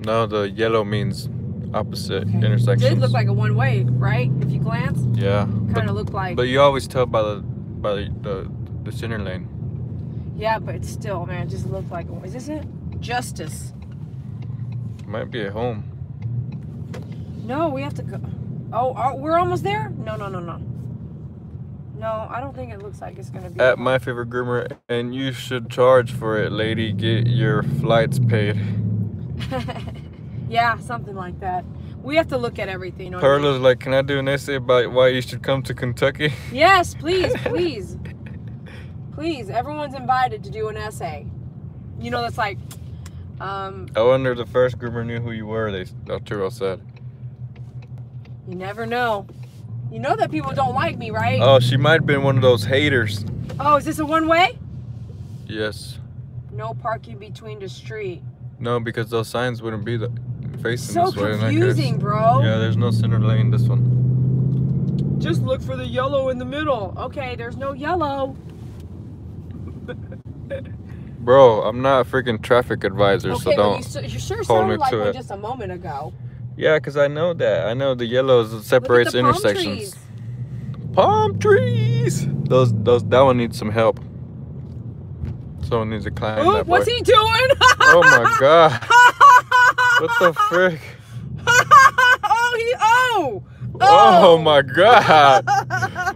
S2: No, the yellow means opposite
S1: Okay. It did look like a one way, right? If you glance,
S2: yeah,
S1: kind of looked like.
S2: but you always tell by the by the the, the center lane.
S1: yeah, but it's still, man, it just looked like. Is this it? Justice.
S2: Might be at home.
S1: No, we have to go. Oh, oh, we're almost there? No, no, no, no. No, I don't think it looks like it's gonna be.
S2: At my favorite groomer, and you should charge for it, lady. Get your flights paid. <laughs>
S1: yeah, something like that. We have to look at everything. what I mean?
S2: Like, can I do an essay about why you should come to Kentucky?
S1: Yes, <laughs> please, please. Please, everyone's invited to do an essay. You know, that's like, um,
S2: I wonder if the first groomer knew who you were. They Arturo said.
S1: you never know. You know that people don't like me, right?
S2: Oh, she might have been one of those haters.
S1: Oh, is this a one way?
S2: Yes.
S1: No parking between the street.
S2: No, because those signs wouldn't be the facing
S1: So
S2: this way. case.
S1: confusing, bro.
S2: Yeah, there's no center lane. This one.
S1: Just look for the yellow in the middle. Okay, there's no yellow.
S2: Bro, I'm not a freaking traffic advisor,
S1: Okay,
S2: so don't.
S1: you, you sure
S2: hold me
S1: like
S2: to it.
S1: just a moment ago.
S2: Yeah, cause I know that. I know the yellows separates
S1: the palm
S2: intersections.
S1: trees.
S2: Palm trees. Those, those, that one needs some help. Someone needs to climb
S1: Oh,
S2: that boy.
S1: what's he doing? <laughs>
S2: Oh my god! What the frick?
S1: oh, <laughs> he oh.
S2: Oh, oh my god!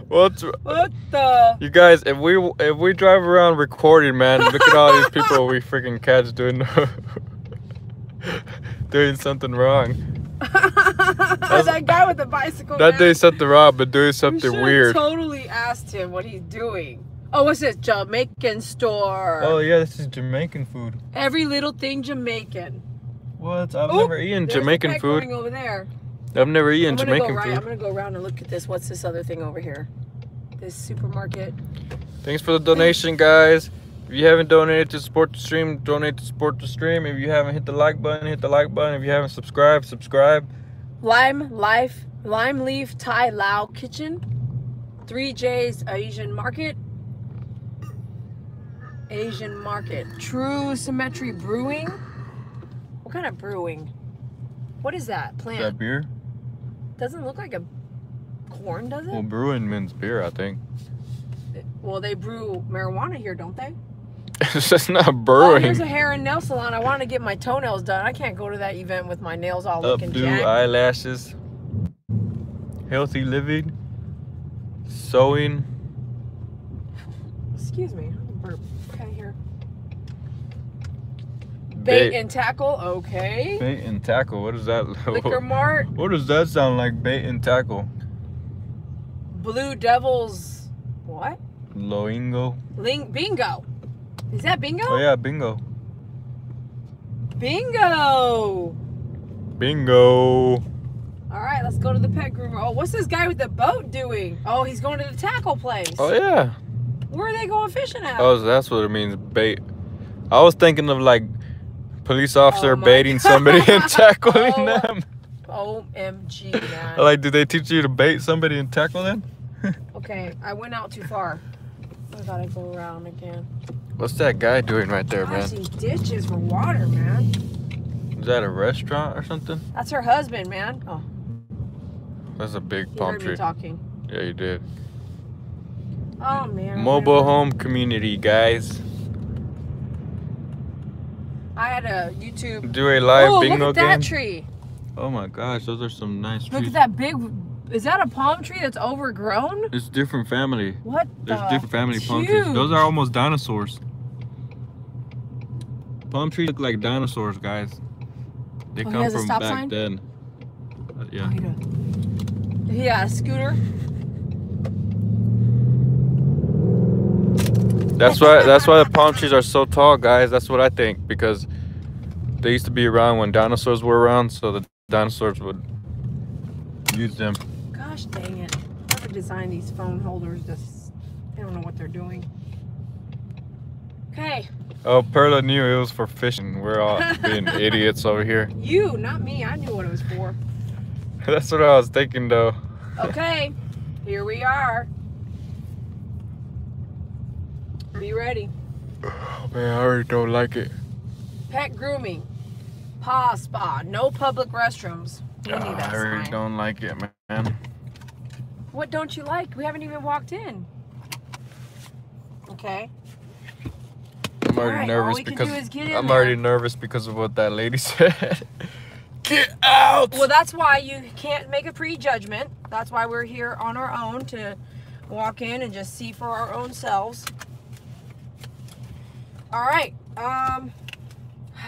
S2: <laughs> What's
S1: What the?
S2: you guys? If we if we drive around recording, man, look at all these people we freaking catch doing <laughs> doing something wrong. <laughs>
S1: that guy with the bicycle.
S2: That
S1: man.
S2: doing something wrong, but doing something
S1: should've
S2: weird.
S1: Totally asked him what he's doing. Oh, what's this? Jamaican store.
S2: Oh yeah, this is Jamaican food.
S1: Every little thing Jamaican.
S2: What? I've
S1: Oh,
S2: never eaten
S1: the
S2: Jamaican food.
S1: going over there.
S2: I've never eaten
S1: I'm gonna
S2: Jamaican
S1: go right. I'm gonna go around and look at this. What's this other thing over here? This supermarket.
S2: Thanks for the donation, guys. If you haven't donated to support the stream, donate to support the stream. If you haven't hit the like button, hit the like button. If you haven't subscribed, subscribe.
S1: Lime Life, Lime Leaf Thai Lao Kitchen, 3J's Asian Market, Asian Market, True Symmetry Brewing. What kind of brewing? What is that plant?
S2: Is that beer?
S1: Doesn't look like a corn, does it?
S2: Well, brewing means beer, I think.
S1: Well, they brew marijuana here, don't they? <laughs>
S2: it's just not
S1: Oh,
S2: brewing.
S1: here's a hair and nail salon. I want to get my toenails done. I can't go to that event with my nails all looking
S2: Updo
S1: jacked.
S2: eyelashes. Healthy living. Sewing.
S1: Excuse me. Burp. Okay, here. Bait,
S2: Bait,
S1: and tackle. Okay.
S2: bait and tackle. What is that? <laughs>
S1: Liquor Mart.
S2: What does that sound like? Bait and tackle.
S1: Blue Devils. What?
S2: Loingo.
S1: Ling- bingo. Is that bingo?
S2: Oh yeah, bingo.
S1: Bingo.
S2: Bingo.
S1: All right, let's go to the pet groomer. Oh, what's this guy with the boat doing? Oh, he's going to the tackle place.
S2: Oh yeah.
S1: Where are they going fishing at?
S2: Oh, that's what it means. Bait. I was thinking of like police officer
S1: Oh
S2: baiting somebody and <laughs> tackling
S1: Oh.
S2: them.
S1: OMG, man.
S2: Like, did they teach you to bait somebody and tackle them? <laughs>
S1: okay, I went out too far. I gotta go around again.
S2: What's that guy doing right there,
S1: Gosh,
S2: man?
S1: these ditches for water, man.
S2: Is that a restaurant or something?
S1: That's her husband, man. Oh,
S2: That's a big
S1: you
S2: palm
S1: heard me
S2: tree.
S1: talking.
S2: Yeah, you did.
S1: Oh man.
S2: Mobile home community, guys.
S1: I had a YouTube.
S2: Do a live
S1: oh,
S2: bingo
S1: look at that
S2: game.
S1: tree.
S2: Oh my gosh, those are some nice
S1: Look
S2: trees.
S1: at that big. Is that a palm tree that's overgrown?
S2: It's different family.
S1: What
S2: There's
S1: the?
S2: different family
S1: It's
S2: palm trees. Those are almost dinosaurs. Palm trees look like dinosaurs, guys. They
S1: Oh,
S2: come from back
S1: sign?
S2: then. Uh, yeah.
S1: Oh, he. He a scooter.
S2: That's why that's why the palm trees are so tall, guys. That's what I think because they used to be around when dinosaurs were around, so the dinosaurs would use them.
S1: Gosh dang it. Whoever designed these phone holders just they don't know what they're doing. Okay.
S2: Oh, Perla knew it was for fishing. We're all <laughs> being idiots over here.
S1: You, not me. I knew what it was for. <laughs>
S2: That's what I was thinking, though.
S1: Okay. Here we are. Be ready.
S2: Oh, Man, I already don't like it.
S1: Pet grooming. Paw spa. No public restrooms.
S2: Ah,
S1: that
S2: I already
S1: sign.
S2: don't like it, man.
S1: What don't you like? We haven't even walked in. Okay.
S2: I'm already
S1: Alright, all
S2: nervous because
S1: do is get in
S2: I'm
S1: there.
S2: already nervous because of what that lady <laughs> said. Get out!
S1: Well, that's why you can't make a prejudgment. That's why we're here on our own to walk in and just see for our own selves. All right. Um. <sighs>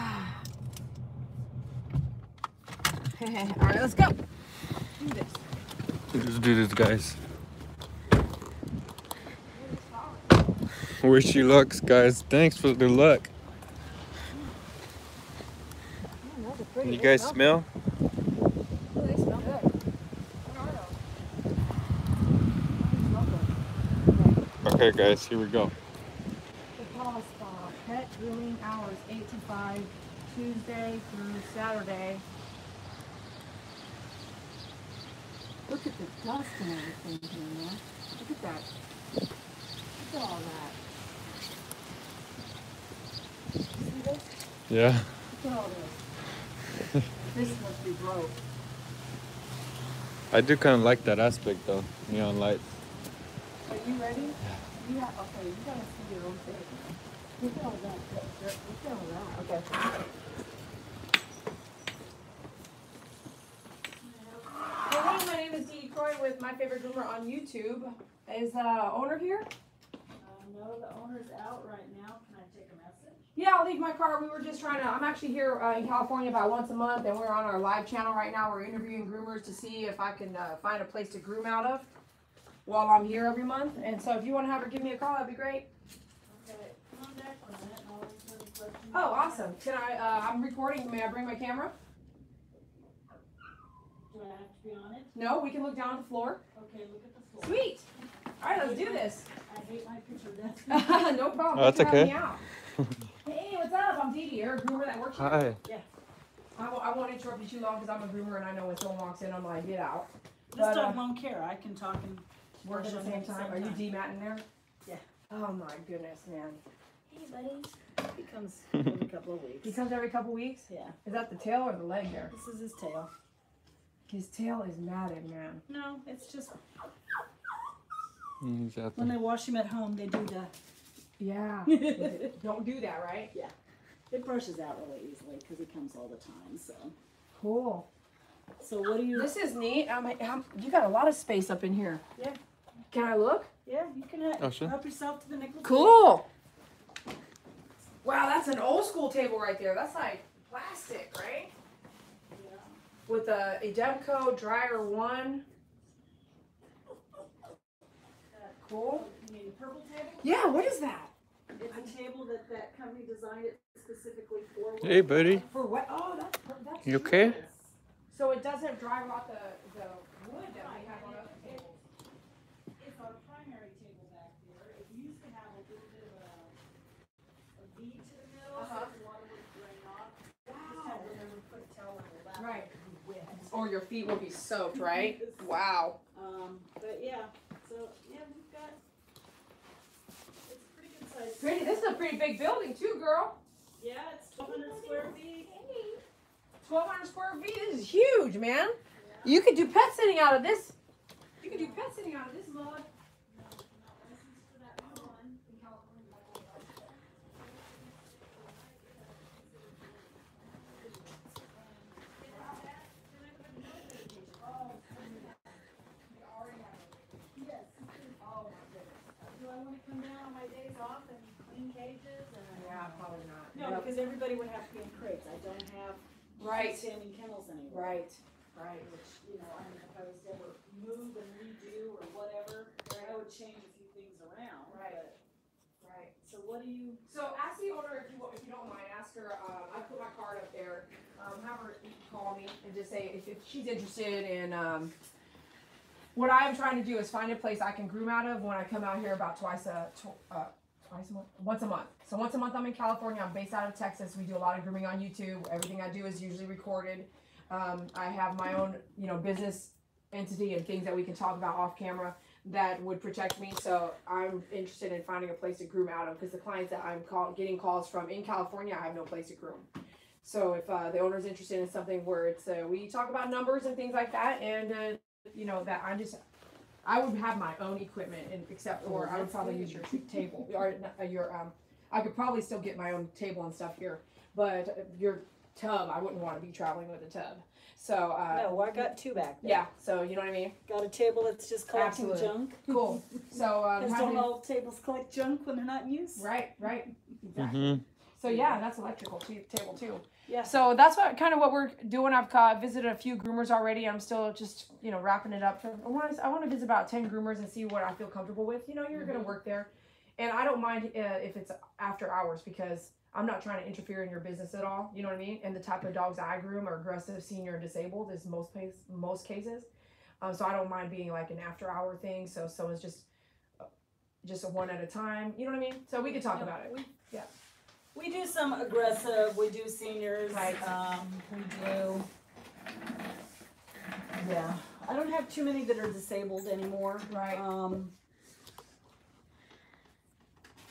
S1: All right, let's go. Do this.
S2: Let's do this, guys. Wish you luck, guys. Thanks for the luck. You guys
S1: smell-?
S2: Okay, guys, here we go.
S1: The Paw Spa, pet grooming hours 8 to 5, Tuesday through Saturday. Look at the dust and everything here, man. Look at that. Look at all that. See this?
S2: Yeah.
S1: Look at all this. this must be broke.
S2: I do kind of like that aspect though. Neon lights.
S1: Are you ready? Yeah. Yeah. Okay. You gotta see your own thing. Look at all that. Look at all that. Okay. Hey, my name is Dee Croy with My Favorite Groomer on YouTube. Is uh, owner here?
S4: Uh, no, the owner's out right now. Can I take a message?
S1: Yeah, I'll leave my car. We were just trying to. I'm actually here uh, in California about once a month, and we're on our live channel right now. We're interviewing groomers to see if I can uh, find a place to groom out of while I'm here every month. And so, if you want to have her give me a call, that'd be great.
S4: Okay, come on back for a minute I'll answer any questions.
S1: Oh, awesome. Can I? Uh, I'm recording. May I bring my camera?
S4: Do I have to be on it?
S1: No, we can look down at the floor.
S4: Okay, look at the floor.
S1: Sweet. All right, let's do this.
S4: I hate my picture, that's. <laughs>
S1: no problem.
S2: Oh, that's
S1: Thanks
S2: okay.
S1: me hey, what's up? I'm Dee Dee. You're a groomer that works here.
S2: Hi.
S1: I won't, I won't interrupt you too long because I'm a groomer and I know when someone walks in, I'm like, get out.
S5: This
S1: But, uh,
S5: dog won't care. I can talk and
S1: Work at the same time. Are you D-mat in there?
S5: Yeah.
S1: Oh my goodness, man.
S5: hey, buddy. He comes <laughs> every couple of weeks.
S1: He comes every couple of weeks.
S5: Yeah,
S1: Is that the tail or the leg there?
S5: this is his tail.
S1: His tail is matted, man.
S5: No, it's just
S2: He's out
S5: when they wash him at home, they do the.
S1: Yeah. <laughs> Don't do that, right? Yeah.
S5: It brushes out really easily because he comes all the time. So,
S1: Cool.
S5: so what do you?
S1: This is neat. Um, um, you got a lot of space up in here.
S5: Yeah.
S1: Can I look?
S5: Yeah, you can uh,
S2: Oh, sure.
S5: help yourself to the nickel.
S1: Cool. Wow, that's an old school table right there. That's like plastic, right?
S5: Yeah.
S1: With a Edemco Dryer 1. Cool.
S5: You mean the purple table?
S1: Yeah, what is that?
S5: It's a table that that company designed it specifically for.
S2: Hey, buddy.
S1: For what? Oh, that's, that's
S2: You okay?
S1: genius. So it doesn't dry rot the, the wood that we have on other tables.
S5: It's our primary table back there. It used to have a little bit of a, a V to the middle,
S1: Uh-huh.
S5: so the water would drain off. Just had to remember to put a towel on the lap.
S1: Right.
S5: It would be wet.
S1: Or your feet will be soaked, right? <laughs> Wow.
S5: Um, but yeah, so, yeah, we've got, it's pretty good size.
S1: Pretty. This is a pretty big building too, girl.
S5: Yeah, it's twelve hundred square feet.
S1: 1,200 square feet. This is huge, man. You could do pet sitting out of this. You could do pet sitting out of this mug.
S5: No, no license for that new one in California. Yes. Oh my goodness. Do I wanna come down on my days off and and?
S1: Yeah, probably not.
S5: No, because everybody would have to be in crates. I don't have
S1: Right.
S5: standing kennels anymore.
S1: Right. Right.
S5: Which, you know, I mean, if I was to ever move and redo or whatever, I would change a few things around.
S1: Right.
S5: but-
S1: Right.
S5: So what do you,
S1: So ask the owner if you if you don't mind. Ask her. Um, I put my card up there. Um, have her call me and just say if, if she's interested in. Um, what I'm trying to do is find a place I can groom out of when I come out here about twice a tw- uh, twice a month, once a month. So once a month I'm in California. I'm based out of Texas. We do a lot of grooming on YouTube. Everything I do is usually recorded. Um, I have my own you know business entity and things that we can talk about off camera that would protect me. So I'm interested in finding a place to groom out of because the clients that I'm call, getting calls from in California, I have no place to groom. So if uh, the owner's interested in something where it's uh, we talk about numbers and things like that, and uh, you know that I'm just I would have my own equipment, and except for I would probably use your table or uh, your um I could probably still get my own table and stuff here, but uh, your tub I wouldn't want to be traveling with a tub. So uh,
S5: no, I got two back there.
S1: yeah, so you know what I mean.
S5: Got a table that's just collecting
S1: Absolutely.
S5: junk.
S1: Cool. So <laughs> um,
S5: Because
S1: having-
S5: don't all tables collect junk when they're not in use?
S1: Right, right. Exactly.
S2: Mm-hmm.
S1: So yeah, that's electrical too, table too.
S5: Yeah.
S1: So that's what kind of what we're doing. I've uh, visited a few groomers already. I'm still just you know wrapping it up. I want to I want to visit about ten groomers and see what I feel comfortable with. You know, you're gonna work there, and I don't mind uh, if it's after hours because I'm not trying to interfere in your business at all. You know what I mean? And the type of dogs I groom are aggressive, senior, disabled is most most cases. Um, so I don't mind being like an after hour thing. So someone's just uh, just a one at a time. You know what I mean? So we could talk
S5: Yeah,
S1: about it. Yeah.
S5: We do some aggressive, we do seniors.
S1: Right.
S5: Um, we do. Yeah, I don't have too many that are disabled anymore.
S1: Right.
S5: Um,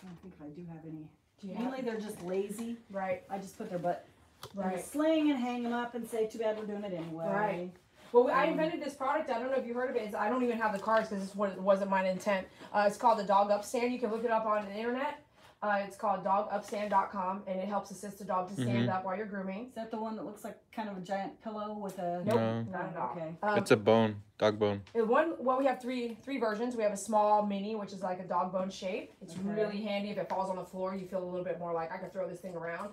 S5: I don't think I do have any.
S1: Do you
S5: Mainly
S1: have,
S5: they're just lazy.
S1: right,
S5: I just put their butt in a
S1: right.
S5: sling and hang them up and say, too bad we're doing it anyway.
S1: Right. Well, I
S5: Um,
S1: invented this product. I don't know if you heard of it. It's, I don't even have the cards because this was, wasn't my intent. Uh, it's called the Dogup stand. You can look it up on the internet. Uh, it's called dogupstand.com and it helps assist the dog to stand
S2: Mhm.
S1: up while you're grooming.
S5: Is that the one that looks like kind of a giant pillow with a?
S1: Nope,
S2: No.
S1: not at all.
S5: Okay.
S1: Um,
S2: It's a bone, dog bone.
S1: Uh, One, well, we have three three versions. We have a small mini, which is like a dog bone shape. It's
S5: Okay.
S1: really handy if it falls on the floor. You feel a little bit more like I could throw this thing around.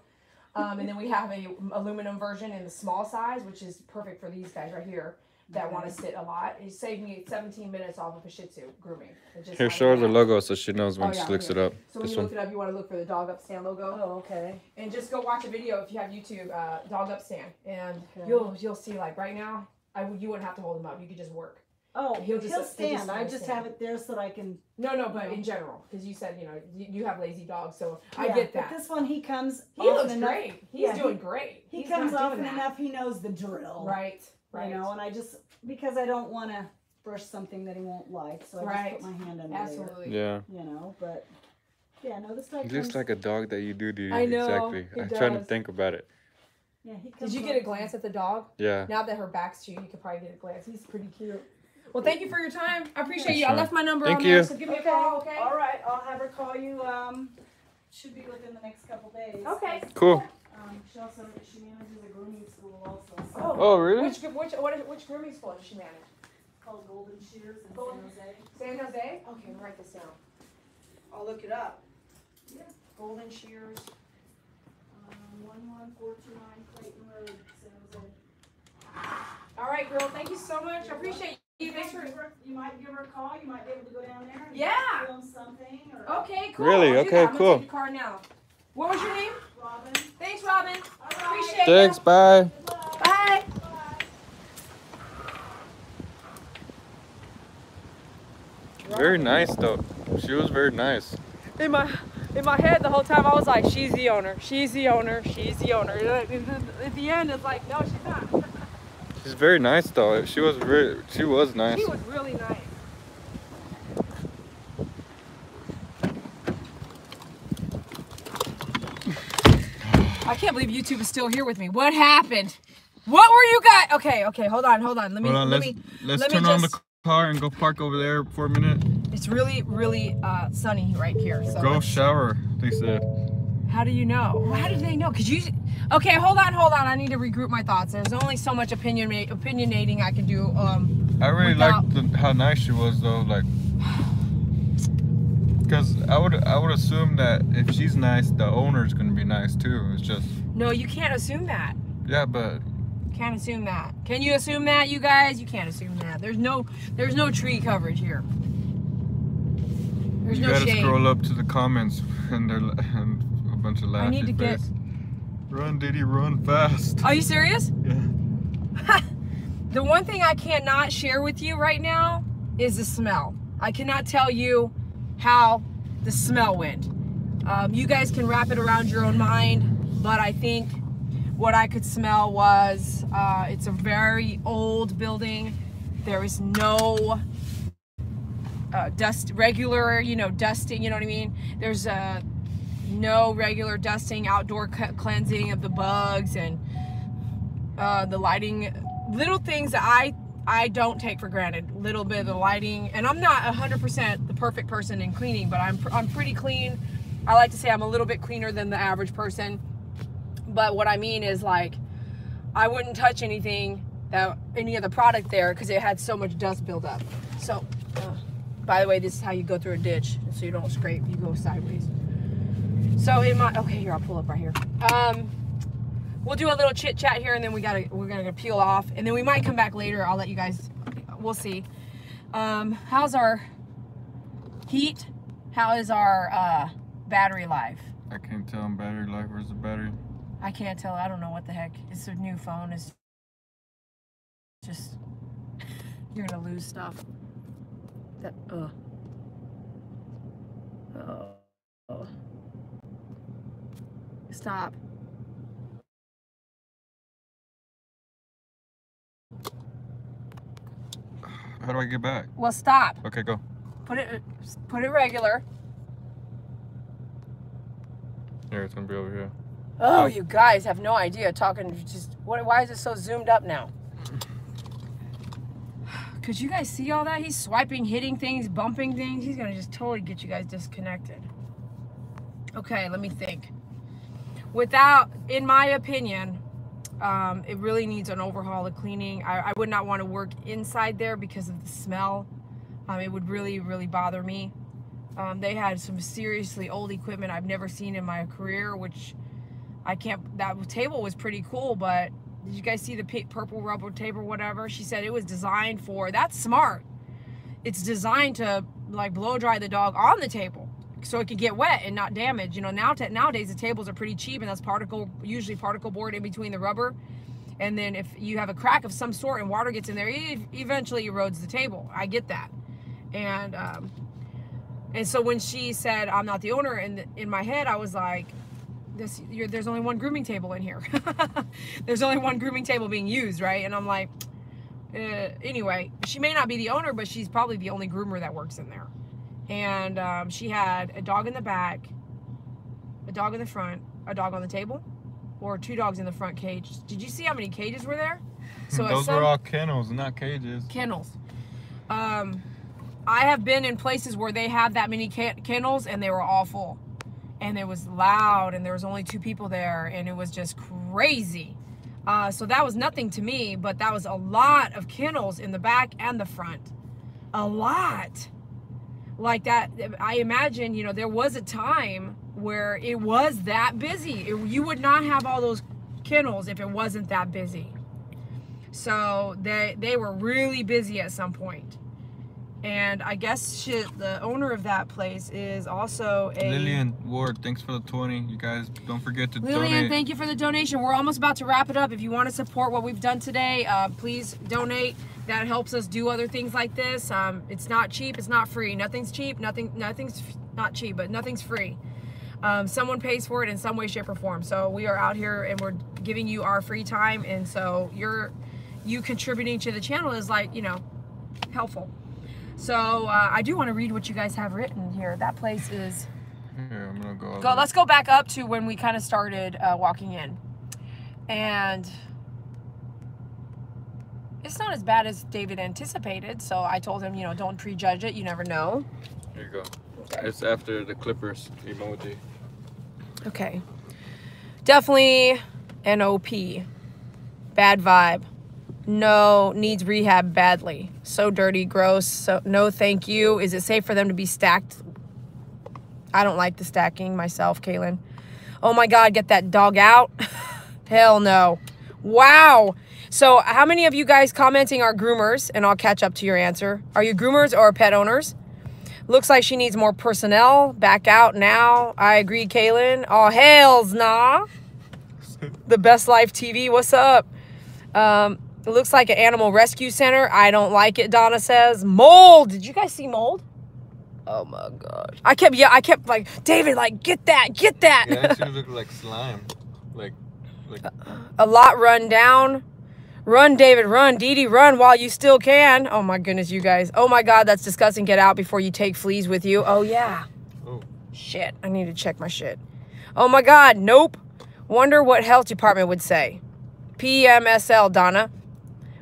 S1: Um, and then we have a aluminum version in the small size, which is perfect for these guys right here that want to sit a lot. It saved me 17 minutes off of a Shih Tzu grooming. Just
S2: Here,
S1: having
S2: show her the
S1: that.
S2: logo so she knows when
S1: Oh,
S2: she looks
S1: here.
S2: it up.
S1: So when
S2: This
S1: you
S2: one.
S1: look it up, you want to look for the Dogup stand logo,
S5: Oh, okay.
S1: and just go watch a video if you have YouTube, uh, Dogup stand, and
S5: Okay.
S1: you'll you'll see like right now. I you wouldn't have to hold him up. You could just work.
S5: Oh,
S1: He'll
S5: he'll,
S1: just-
S5: he'll
S1: he'll just
S5: stand. I just
S1: stand.
S5: have it there so that I can.
S1: No, no, but
S5: No.
S1: in general, because you said you know you, you have lazy dogs, so I
S5: Yeah,
S1: get
S5: but
S1: that.
S5: This one, he comes.
S1: He looks
S5: enough-
S1: great. He's
S5: yeah, he-
S1: doing great.
S5: He
S1: He's
S5: comes often enough. He knows the drill.
S1: Right. Right.
S5: You know, and I just because I don't want to brush something that he won't like, so I
S1: Right.
S5: just put my hand under
S1: Absolutely.
S2: Yeah.
S5: You know, but yeah, no, this dog
S2: He
S5: comes.
S2: looks like a dog that you do, do.
S1: I know,
S2: Exactly.
S1: he
S2: I'm trying to think about it.
S5: yeah, he
S1: Did you get a glance at the dog?
S2: Yeah.
S1: Now that her back's to you, you could probably get a glance. He's pretty cute. Well, thank you for your time. I appreciate you. I left my number
S2: Thank
S1: on there, so give me
S5: Okay.
S1: a call, okay?
S5: All right, I'll have her call you. Um, should be within the next couple days.
S1: Okay.
S2: Cool.
S5: Um, she also she manages a grooming school also. So
S1: Oh.
S2: Oh, really?
S1: Which which what is, which grooming school does she manage?
S5: Called Golden Shears in
S1: Golden-
S5: San Jose.
S1: San Jose. Okay, write this down. I'll look it up.
S5: Yeah, Golden Shears. Um, one one four two nine Clayton Road, San Jose.
S1: All right, girl. Thank you so much. I appreciate you.
S5: You
S1: Thanks
S5: might
S1: for.
S5: give her- You might give her a call. You might be able to go down there. and
S1: Yeah.
S5: Film something or
S1: Okay, cool.
S2: Really?
S1: I'll
S2: Okay,
S1: that. I'm
S2: cool.
S1: gonna take your card now. What was your name?
S5: Robin.
S1: Thanks, Robin.
S5: All right.
S1: Appreciate
S2: Thanks.
S1: it.
S2: Bye.
S1: Bye.
S2: Very nice, though. She was very nice.
S1: in my in my head the whole time I was like, she's the owner, she's the owner, she's the owner. At the end, it's like, no, she's not.
S2: She's very nice, though. She was very. She was nice.
S1: She was really nice. I can't believe YouTube is still here with me. What happened? What were you guys? Okay, okay, hold on, hold on. Let me,
S2: on.
S1: let
S2: Let's
S1: me.
S2: let's
S1: let me
S2: turn on the car and go park over there for a minute.
S1: It's really, really uh, sunny right here. So
S2: Go shower. They said.
S1: How do you know? Well, How did they know? Cause you. Okay, hold on, hold on. I need to regroup my thoughts. There's only so much opinion opinionating I can do. Um,
S2: I really
S1: Without-
S2: liked the, how nice she was, though. Like. Because I would I would assume that if she's nice, the owner's gonna be nice too. It's just
S1: no, you can't assume that.
S2: yeah, but
S1: Can't assume that. Can you assume that, you guys? You can't assume that. There's no, there's no tree coverage here. There's
S2: you
S1: no
S2: gotta
S1: shade.
S2: scroll up to the comments and they're and a bunch of laughy
S1: I need to get-
S2: Run, Dee Dee, run fast.
S1: Are you serious? <laughs>
S2: Yeah. <laughs>
S1: The one thing I cannot share with you right now is the smell. I cannot tell you how the smell went. Um, you guys can wrap it around your own mind, but I think what I could smell was uh, it's a very old building. There is no uh, dust, regular, you know, dusting, you know what I mean? There's uh, no regular dusting, outdoor cleansing of the bugs and uh, the lighting, little things that I I don't take for granted. a Little bit of the lighting, and I'm not 100% the perfect person in cleaning, but I'm I'm pretty clean. I like to say I'm a little bit cleaner than the average person. But what I mean is like, I wouldn't touch anything that any of the product there because it had so much dust buildup. So, uh, by the way, this is how you go through a ditch, so you don't scrape. You go sideways. So in my okay, here I'll pull up right here. Um, we'll do a little chit chat here and then we gotta we're gonna peel off and then we might come back later. I'll let you guys we'll see. Um how's our heat? How is our uh battery life?
S2: I can't tell him battery life. Where's the battery?
S1: i can't tell. I don't know what the heck. It's a new phone. It's just <laughs> you're gonna lose stuff. That uh oh. stop
S2: how do I get back?
S1: Well, stop.
S2: Okay, go.
S1: Put it put it regular.
S2: Here, it's gonna be over here.
S1: Oh, you guys have no idea talking just what why is it so zoomed up now? <sighs> Could you guys see all that? He's swiping, hitting things, bumping things. He's gonna just totally get you guys disconnected. Okay, let me think. Without, in my opinion, um, it really needs an overhaul of cleaning. I, I would not want to work inside there because of the smell. Um, it would really, really bother me. Um, they had some seriously old equipment I've never seen in my career, which I can't. That table was pretty cool, but did you guys see the purple rubber table, or whatever? She said it was designed for. That's smart. It's designed to like blow dry the dog on the table, so it can get wet and not damage. You know, now nowadays the tables are pretty cheap, and that's particle usually particle board in between the rubber. And then if you have a crack of some sort and water gets in there, it eventually erodes the table. I get that, and um, and so when she said I'm not the owner, in in my head I was like, this there's only one grooming table in here. <laughs> there's only one grooming table being used, right? And I'm like, uh, anyway, she may not be the owner, but she's probably the only groomer that works in there. And um, she had a dog in the back, a dog in the front, a dog on the table, or two dogs in the front cage. Did you see how many cages were there? <laughs> So
S2: Those
S1: some-
S2: were all kennels, not cages.
S1: kennels. Um, I have been in places where they had that many kennels and they were all full. And it was loud and there was only two people there and it was just crazy. Uh, so that was nothing to me, but that was a lot of kennels in the back and the front. A lot. Like that, I imagine, you know, there was a time where it was that busy. It- you would not have all those kennels if it wasn't that busy. So they they were really busy at some. And I guess she, the owner of that place is also a
S2: Lillian Ward, thanks for the 20. You guys don't forget to
S1: Lillian,
S2: donate.
S1: thank you for the donation. We're almost about to wrap it up. If you want to support what we've done today, uh, please donate. That helps us do other things like this. Um, it's not cheap. It's not free. Nothing's cheap. Nothing. Nothing's not cheap, but nothing's free. Um, someone pays for it in some way, shape, or form. So we are out here and we're giving you our free time, and so you're you contributing to the channel is like you know helpful. So uh, I do want to read what you guys have written here. That place is.
S2: Here, I'm gonna go.
S1: Go. Let's go back up to when we kind of started uh, walking in, and it's not as bad as David anticipated. So I told him, you know, don't prejudge it. You never know.
S2: Here you go. It's after the Clippers emoji.
S1: Okay. Definitely an OP. Bad vibe. No, needs rehab badly. So dirty, gross. So no, thank you. Is it safe for them to be stacked? I don't like the stacking myself, Kaylin. Oh my God, get that dog out. <laughs> Hell no. Wow. So, how many of you guys commenting are groomers? And I'll catch up to your answer. Are you groomers or pet owners? Looks like she needs more personnel. Back out now. I agree, Kaylin. Oh, hails, nah. The Best Life TV, what's up? Um, it looks like an animal rescue center. I don't like it, Donna says. Mold. Did you guys see mold? Oh my gosh. I kept, yeah, I kept like, David, like, get that, get that.
S2: It actually looked like slime. Like, like <laughs>
S1: a lot run down. Run, David, run. Dee Dee, run while you still can. Oh my goodness, you guys. Oh my God, that's disgusting. Get out before you take fleas with you. Oh yeah.
S2: oh,
S1: Shit, I need to check my shit. Oh my God, nope. Wonder what health department would say. PMSL, Donna.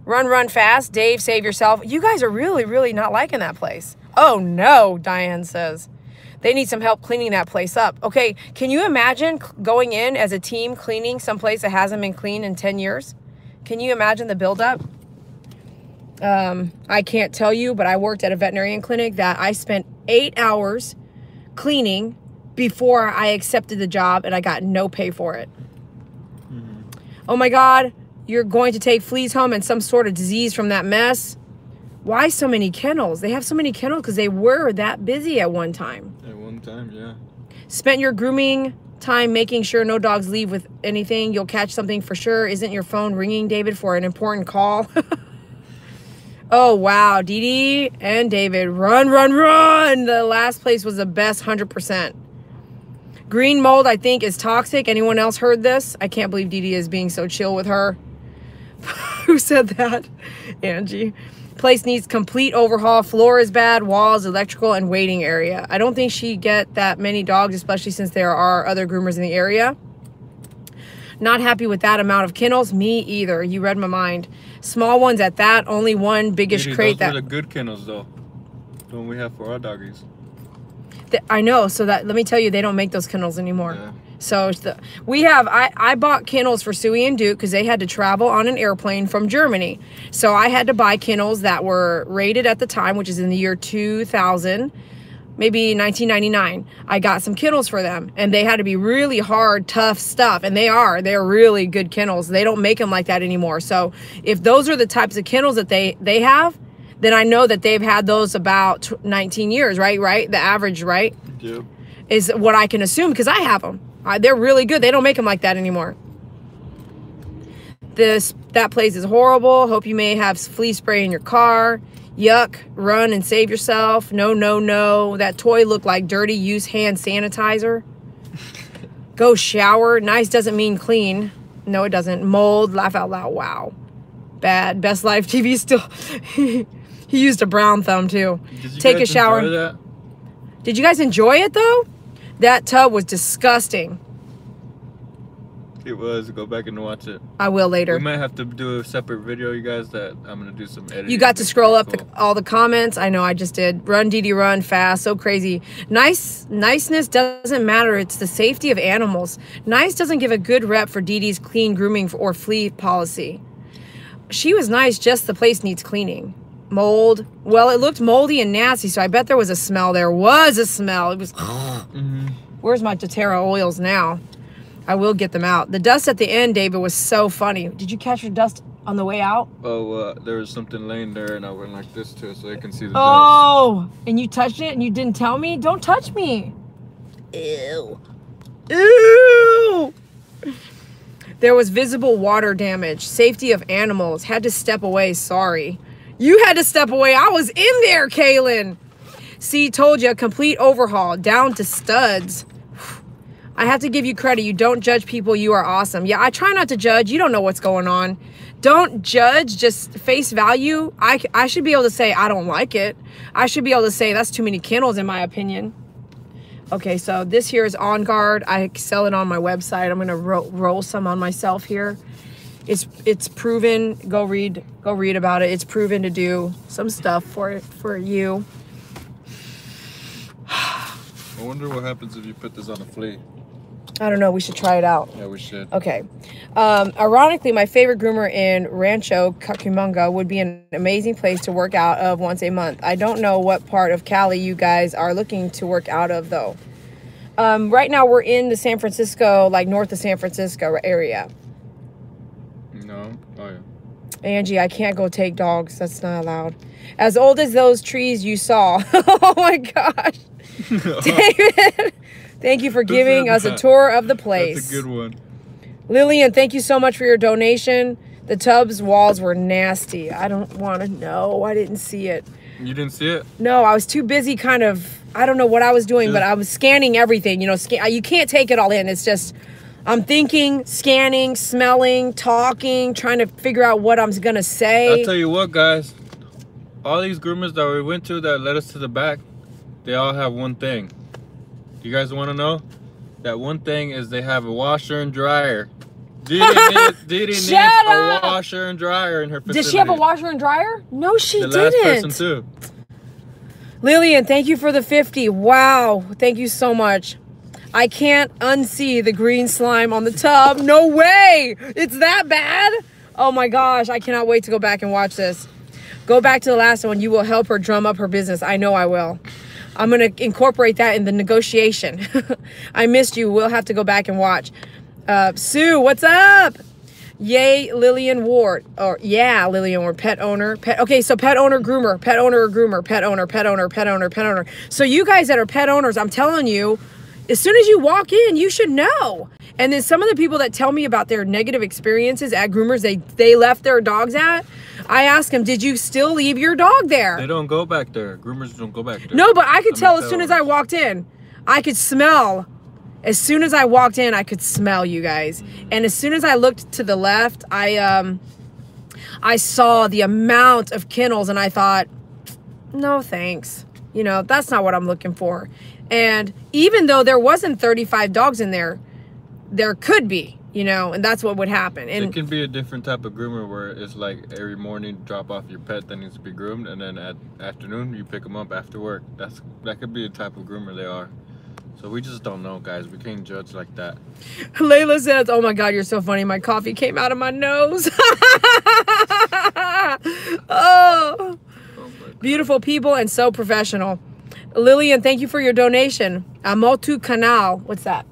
S1: Run, run fast. Dave, save yourself. You guys are really, really not liking that place. Oh no, Diane says. They need some help cleaning that place up. Okay, can you imagine going in as a team cleaning some place that hasn't been cleaned in 10 years? Can you imagine the buildup? Um, I can't tell you, but I worked at a veterinarian clinic that I spent eight hours cleaning before I accepted the job and I got no pay for it. Oh my God, you're going to take fleas home and some sort of disease from that mess. Why so many kennels? They have so many kennels because they were that busy at one time.
S2: at one time, yeah.
S1: Spent your grooming time making sure no dogs leave with anything. You'll catch something for sure. Isn't your phone ringing, David, for an important call? <laughs> oh, wow. Dee Dee and David, run, run, run. The last place was the best 100%. Green mold, I think, is toxic. Anyone else heard this? I can't believe Dee Dee is being so chill with her. <laughs> Who said that? <laughs> Angie. Place needs complete overhaul. Floor is bad, walls, electrical, and waiting area. I don't think she get that many dogs, especially since there are other groomers in the area. Not happy with that amount of kennels. Me either. You read my mind. Small ones at that. Only one biggish crate
S2: those
S1: that
S2: were the good kennels though. The one we have for our doggies.
S1: I know. So that let me tell you, they don't make those kennels anymore.
S2: Yeah.
S1: So the, we have. I I bought kennels for Suey and Duke because they had to travel on an airplane from Germany. So I had to buy kennels that were rated at the time, which is in the year 2000, maybe 1999. I got some kennels for them, and they had to be really hard, tough stuff, and they are. They're really good kennels. They don't make them like that anymore. So if those are the types of kennels that they they have. Then I know that they've had those about 19 years, right? Right? The average, right?
S2: Yep.
S1: is what I can assume because I have them. Uh, they're really good. They don't make them like that anymore. This that place is horrible. Hope you may have flea spray in your car. Yuck. Run and save yourself. No, no, no. That toy looked like dirty. Use hand sanitizer. Go shower. Nice doesn't mean clean. No, it doesn't. Mold. Laugh out loud. Wow. Bad. Best Life <laughs> TV still. <laughs> he used a brown thumb too. Take a shower. Did you guys enjoy it though? That tub was disgusting.
S2: It was. Go back and watch it.
S1: I will later.
S2: We might have to do a separate video, you guys. That I'm gonna do some editing.
S1: You got to scroll up the, all the comments. I know I just did. Run, Dee Dee, run fast. So crazy. Nice, niceness doesn't matter. It's the safety of animals. Nice doesn't give a good rep for Dee Dee's clean grooming or flea policy. She was nice. Just the place needs cleaning. Mold. Well, it looked moldy and nasty, so I bet there was a smell. There was a smell. It was.
S2: Mhm.
S1: Where's my doTERRA oils now? I will get them out. The dust at the end, David, was so funny. Did you catch your dust on the way out?
S2: Oh, uh, there was something laying there, and I went like this too, so they can see the dust.
S1: Oh, and you touched it and you didn't tell me? Don't touch me. Ew. Ew. There was visible water damage. Safety of animals. Had to step away. Sorry. You had to step away. I was in there, Kaylin. See, told you, a complete overhaul, down to studs. I have to give you credit. You don't judge people. You are awesome. Yeah, I try not to judge. You don't know what's going on. Don't judge, just face value. I, I should be able to say, I don't like it. I should be able to say, that's too many kennels, in my opinion. Okay, so this here is On Guard. I sell it on my website. I'm going to ro- roll some on myself here. It's it's proven. Go read go read about it. It's proven to do some stuff for for you.
S2: I wonder what happens if you put this on a flea.
S1: I don't know. We should try it out.
S2: Yeah, we should.
S1: Okay. Um, ironically, my favorite groomer in Rancho Cucamonga would be an amazing place to work out of once a month. I don't know what part of Cali you guys are looking to work out of though. Um, right now, we're in the San Francisco, like north of San Francisco area.
S2: Yeah.
S1: Angie, I can't go take dogs. That's not allowed. As old as those trees you saw. <laughs> oh my gosh. <laughs> David, thank you for giving us a <laughs> tour of the place.
S2: That's a good one.
S1: Lillian, thank you so much for your donation. The tub's walls were nasty. I don't want to know. I didn't see it.
S2: You didn't see it?
S1: No, I was too busy kind of I don't know what I was doing, but I was scanning everything, you know, scan, you can't take it all in. It's just I'm thinking, scanning, smelling, talking, trying to figure out what I'm going to say.
S2: I'll tell you what, guys. All these groomers that we went to that led us to the back, they all have one thing. You guys want to know? That one thing is they have a washer and dryer. Dee Dee, need, Dee Dee
S1: needs
S2: a washer and dryer in her facility.
S1: Did she have a washer and dryer? No, she
S2: The last
S1: didn't.
S2: person too.
S1: Lillian, thank you for the 50. Wow. Thank you so much. I can't unsee the green slime on the tub. No way. It's that bad. Oh my gosh. I cannot wait to go back and watch this. Go back to the last one. You will help her drum up her business. I know I will. I'm going to incorporate that in the negotiation. <laughs> I missed you. We'll have to go back and watch. Uh, Sue, what's up? Yay, Lillian Ward. Or yeah, Lillian Ward, pet owner. Pet okay, so pet owner, groomer, pet owner groomer, pet owner, pet owner, pet owner, pet owner. So you guys that are pet owners, I'm telling you, as soon as you walk in, you should know. And then some of the people that tell me about their negative experiences at groomers they they left their dogs at, I ask them, did you still leave your dog there?
S2: They don't go back there. Groomers don't go back there.
S1: No, but I could tell as soon as I walked in. I could smell. As soon as I walked in, I could smell you guys. And as soon as I looked to the left, I um I saw the amount of kennels and I thought, no thanks. You know, that's not what I'm looking for. And even though there wasn't 35 dogs in there, there could be, you know, and that's what would happen.
S2: it can be a different type of groomer where it's like every morning drop off your pet that needs to be groomed, and then at afternoon you pick them up after work. That's that could be a type of groomer they are. So we just don't know, guys. We can't judge like that. <laughs>
S1: Layla says, "Oh my God, you're so funny. My coffee came out of my nose." <laughs> oh,
S2: Oh my
S1: beautiful people and so professional. Lillian, thank you for your donation. Amotu Canal. What's that?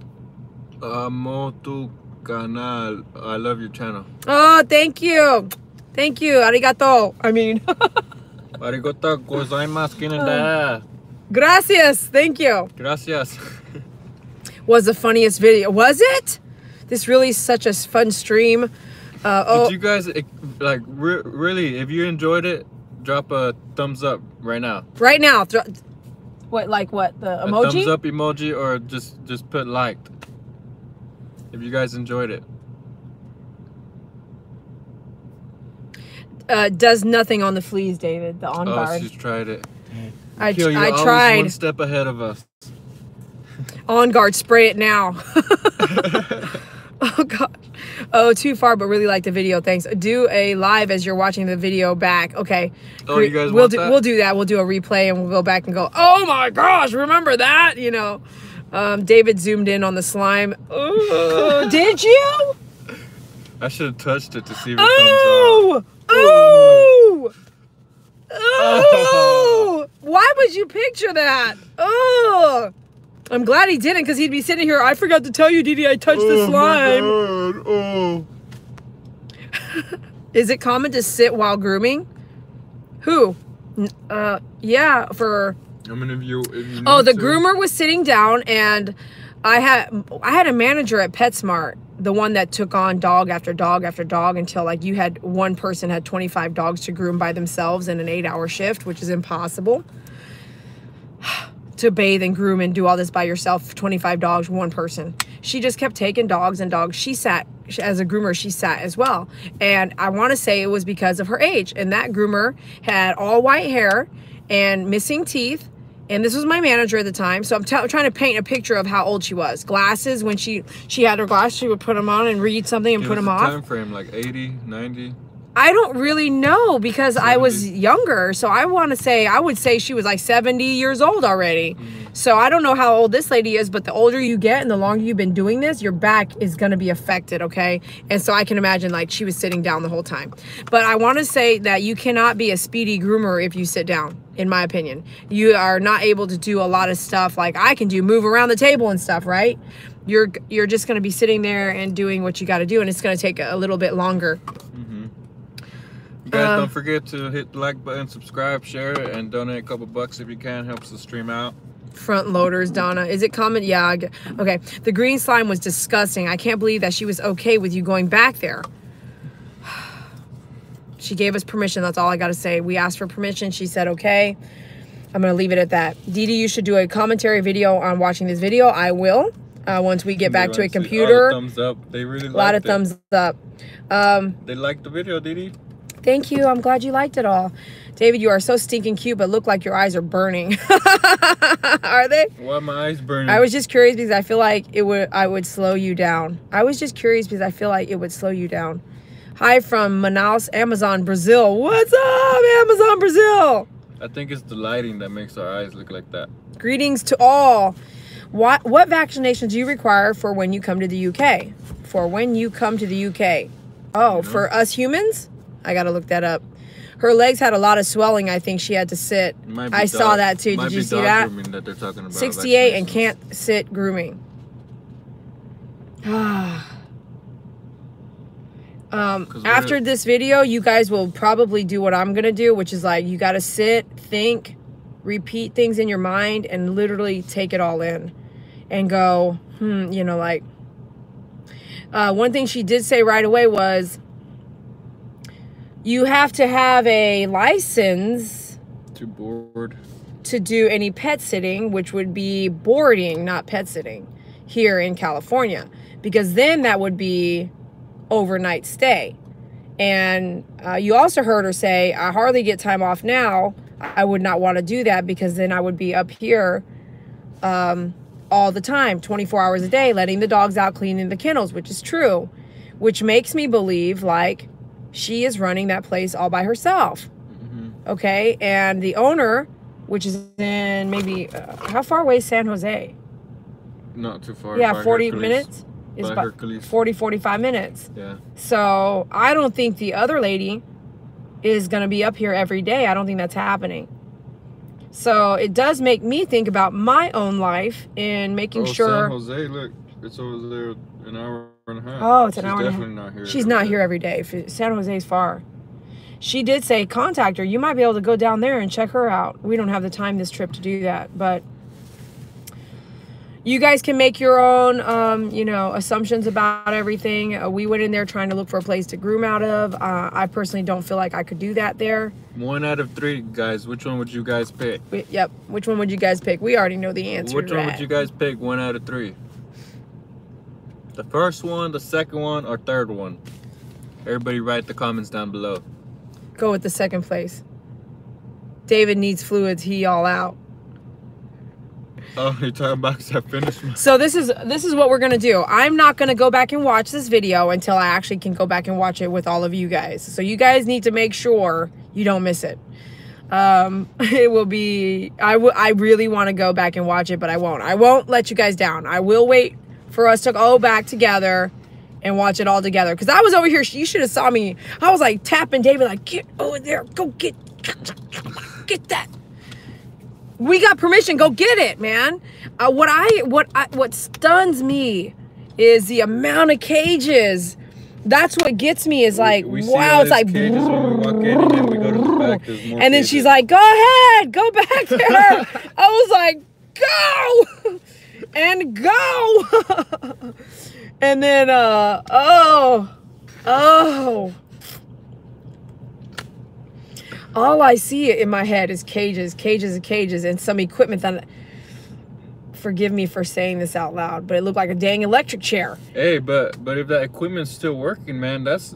S2: Amo tu canal. I love your channel.
S1: Oh, thank you. Thank you. Arigato. I mean, <laughs>
S2: Arigato gozaimasu kinada.
S1: gracias. Thank you.
S2: Gracias.
S1: Was the funniest video. Was it? This really is such a fun stream. Uh, oh,
S2: Did you guys eh, like re- really? If you enjoyed it, drop a thumbs up right now.
S1: right now. Thro- what, like what? The emoji?
S2: A thumbs up emoji, or just just put liked. If you guys enjoyed it.
S1: Uh, does nothing on the fleas, David. The on guard.
S2: Oh, she's tried it.
S1: I,
S2: Kill,
S1: I tried.
S2: one step ahead of us.
S1: On guard, spray it now. <laughs> <laughs> <laughs> oh gosh. Oh, too far, but really like the video. Thanks. Do a live as you're watching the video back. Okay.
S2: Oh, you guys
S1: we'll do
S2: that?
S1: we'll do that. We'll do a replay and we'll go back and go. Oh my gosh, remember that? You know. Um, David zoomed in on the slime. Oh, <laughs> did you?
S2: I should have touched it to see if it comes
S1: Oh, oh, oh! Why would you picture that? Oh, I'm glad he didn't, because he'd be sitting here. I forgot to tell you, Dee Dee, I touched the
S2: Oh my
S1: slime.
S2: God, Oh. <laughs>
S1: Is it common to sit while grooming? Who? Uh, yeah, for
S2: How many of you?
S1: Oh, the
S2: to-
S1: groomer was sitting down, and I had I had a manager at PetSmart, the one that took on dog after dog after dog until like you had one person had 25 dogs to groom by themselves in an eight-hour shift, which is impossible. To bathe and groom and do all this by yourself, 25 dogs, one person. She just kept taking dogs and dogs. She sat as a groomer, she sat as well. And I want to say it was because of her age. And that groomer had all white hair and missing teeth and this was my manager at the time so i'm t- trying to paint a picture of how old she was glasses when she she had her glasses she would put them on and read something and
S2: Give
S1: put them off
S2: Time frame like 80, 90.
S1: I don't really know because i was younger. So i want to say i would say she was like 70 years old already.
S2: Mm-hmm.
S1: so i don't know how old this lady is but the older you get and the longer you've been doing this your back is going to be affected okay? And so i can imagine like she was sitting down the whole time. But i want to say that you cannot be a speedy groomer if you sit down in my opinion. You are not able to do a lot of stuff. Like i can do move around the table and stuff right? You're you're just going to be sitting there and doing what you got to do and it's going to take a little bit longer
S2: You guys
S1: Um,
S2: don't forget to hit the like button, subscribe, share and donate a couple bucks if you can. Helps the stream out.
S1: front loaders donna. Is it common? Yeah okay. The green slime was disgusting. I can't believe that she was okay with you going back there. <sighs> She gave us permission. That's all i gotta say. We asked for permission. She said okay. I'm gonna leave it at that. Dee Dee, you should do a commentary video on watching this video. I will uh, once we get back to a
S2: like see- oh,
S1: computer.
S2: thumbs up. They really
S1: a lot of
S2: it.
S1: thumbs up. Um
S2: They liked the video, Dee Dee.
S1: Thank you. I'm glad you liked it all. David, you are so stinking cute, but look like your eyes are burning. <laughs> are they?
S2: Why my eyes burning?
S1: I was just curious because I feel like it would I would slow you down. I was just curious because I feel like it would slow you down. Hi from Manaus, Amazon, Brazil. What's up, Amazon, Brazil?
S2: I think it's the lighting that makes our eyes look like that.
S1: Greetings to all. What what vaccinations do you require for when you come to the UK? For when you come to the UK? Oh, for us humans? I gotta look that up. Her legs had a lot of swelling. I think she had to sit.
S2: It might be
S1: I saw that too. Did you see that?
S2: that they're talking about.
S1: 68 and can't sit grooming. <sighs> um, after this video, you guys will probably do what I'm gonna do, which is like you gotta sit, think, repeat things in your mind, and literally take it all in, and go, hmm, you know, like. Uh, one thing she did say right away was, you have to have a license
S2: to board
S1: to do any pet sitting, which would be boarding, not pet sitting, here in California, because then that would be overnight stay. And uh, you also heard her say, I hardly get time off now. I would not want to do that because then I would be up here um, all the time, 24 hours a day, letting the dogs out, cleaning the kennels, which is true, which makes me believe like she is running that place all by herself. Okay. And the owner, which is in maybe, uh, how far away is San Jose?
S2: Not too far.
S1: yeah, 40
S2: Hercules.
S1: minutes. Is about
S2: Hercules.
S1: 40, 45 minutes.
S2: Yeah.
S1: So I don't think the other lady is going to be up here every day. I don't think that's happening. So it does make me think about my own life in making
S2: oh, San. Jose, look, it's over there an hour and a half.
S1: Oh, it's an
S2: She's
S1: hour and a half.
S2: definitely not here.
S1: She's not
S2: day.
S1: here every day. San Jose's far. She did say contact her. You might be able to go down there and check her out. We don't have the time this trip to do that, but you guys can make your own, um, you know, assumptions about everything. Uh, we went in there trying to look for a place to groom out of. Uh, I personally don't feel like I could do that there.
S2: One out of three, guys. Which one would you guys pick?
S1: We, yep. Which one would you guys pick? We already know the answer.
S2: Which one
S1: that.
S2: would you guys pick? One out of three. The first one, the second one, or third one? Everybody write the comments down below.
S1: Go with the second place. David needs fluids. He all out. <laughs>
S2: Oh, you're talking about I finished my...
S1: So this is this is what we're gonna do. I'm not gonna go back and watch this video until I actually can go back and watch it with all of you guys. So you guys need to make sure you don't miss it. Um, <laughs> it will be. I will. I really want to go back and watch it, but I won't. I won't let you guys down. I will wait for us to go back together and watch it all together. Cause I was over here. You should have saw me. I was like tapping David, like get over there, go get, get that we got permission go get it man uh, what i what I, what stuns me is the amount of cages that's what gets me is like
S2: We see
S1: wow it's like
S2: cages when we walk in and then we go to the back,
S1: and then she's like go ahead go back there <laughs> i was like go and go <laughs> and then uh oh oh all I see in my head is cages, cages, and cages, and some equipment that. Forgive me for saying this out loud, but it looked like a dang electric chair.
S2: Hey, but but if that equipment's still working, man, that's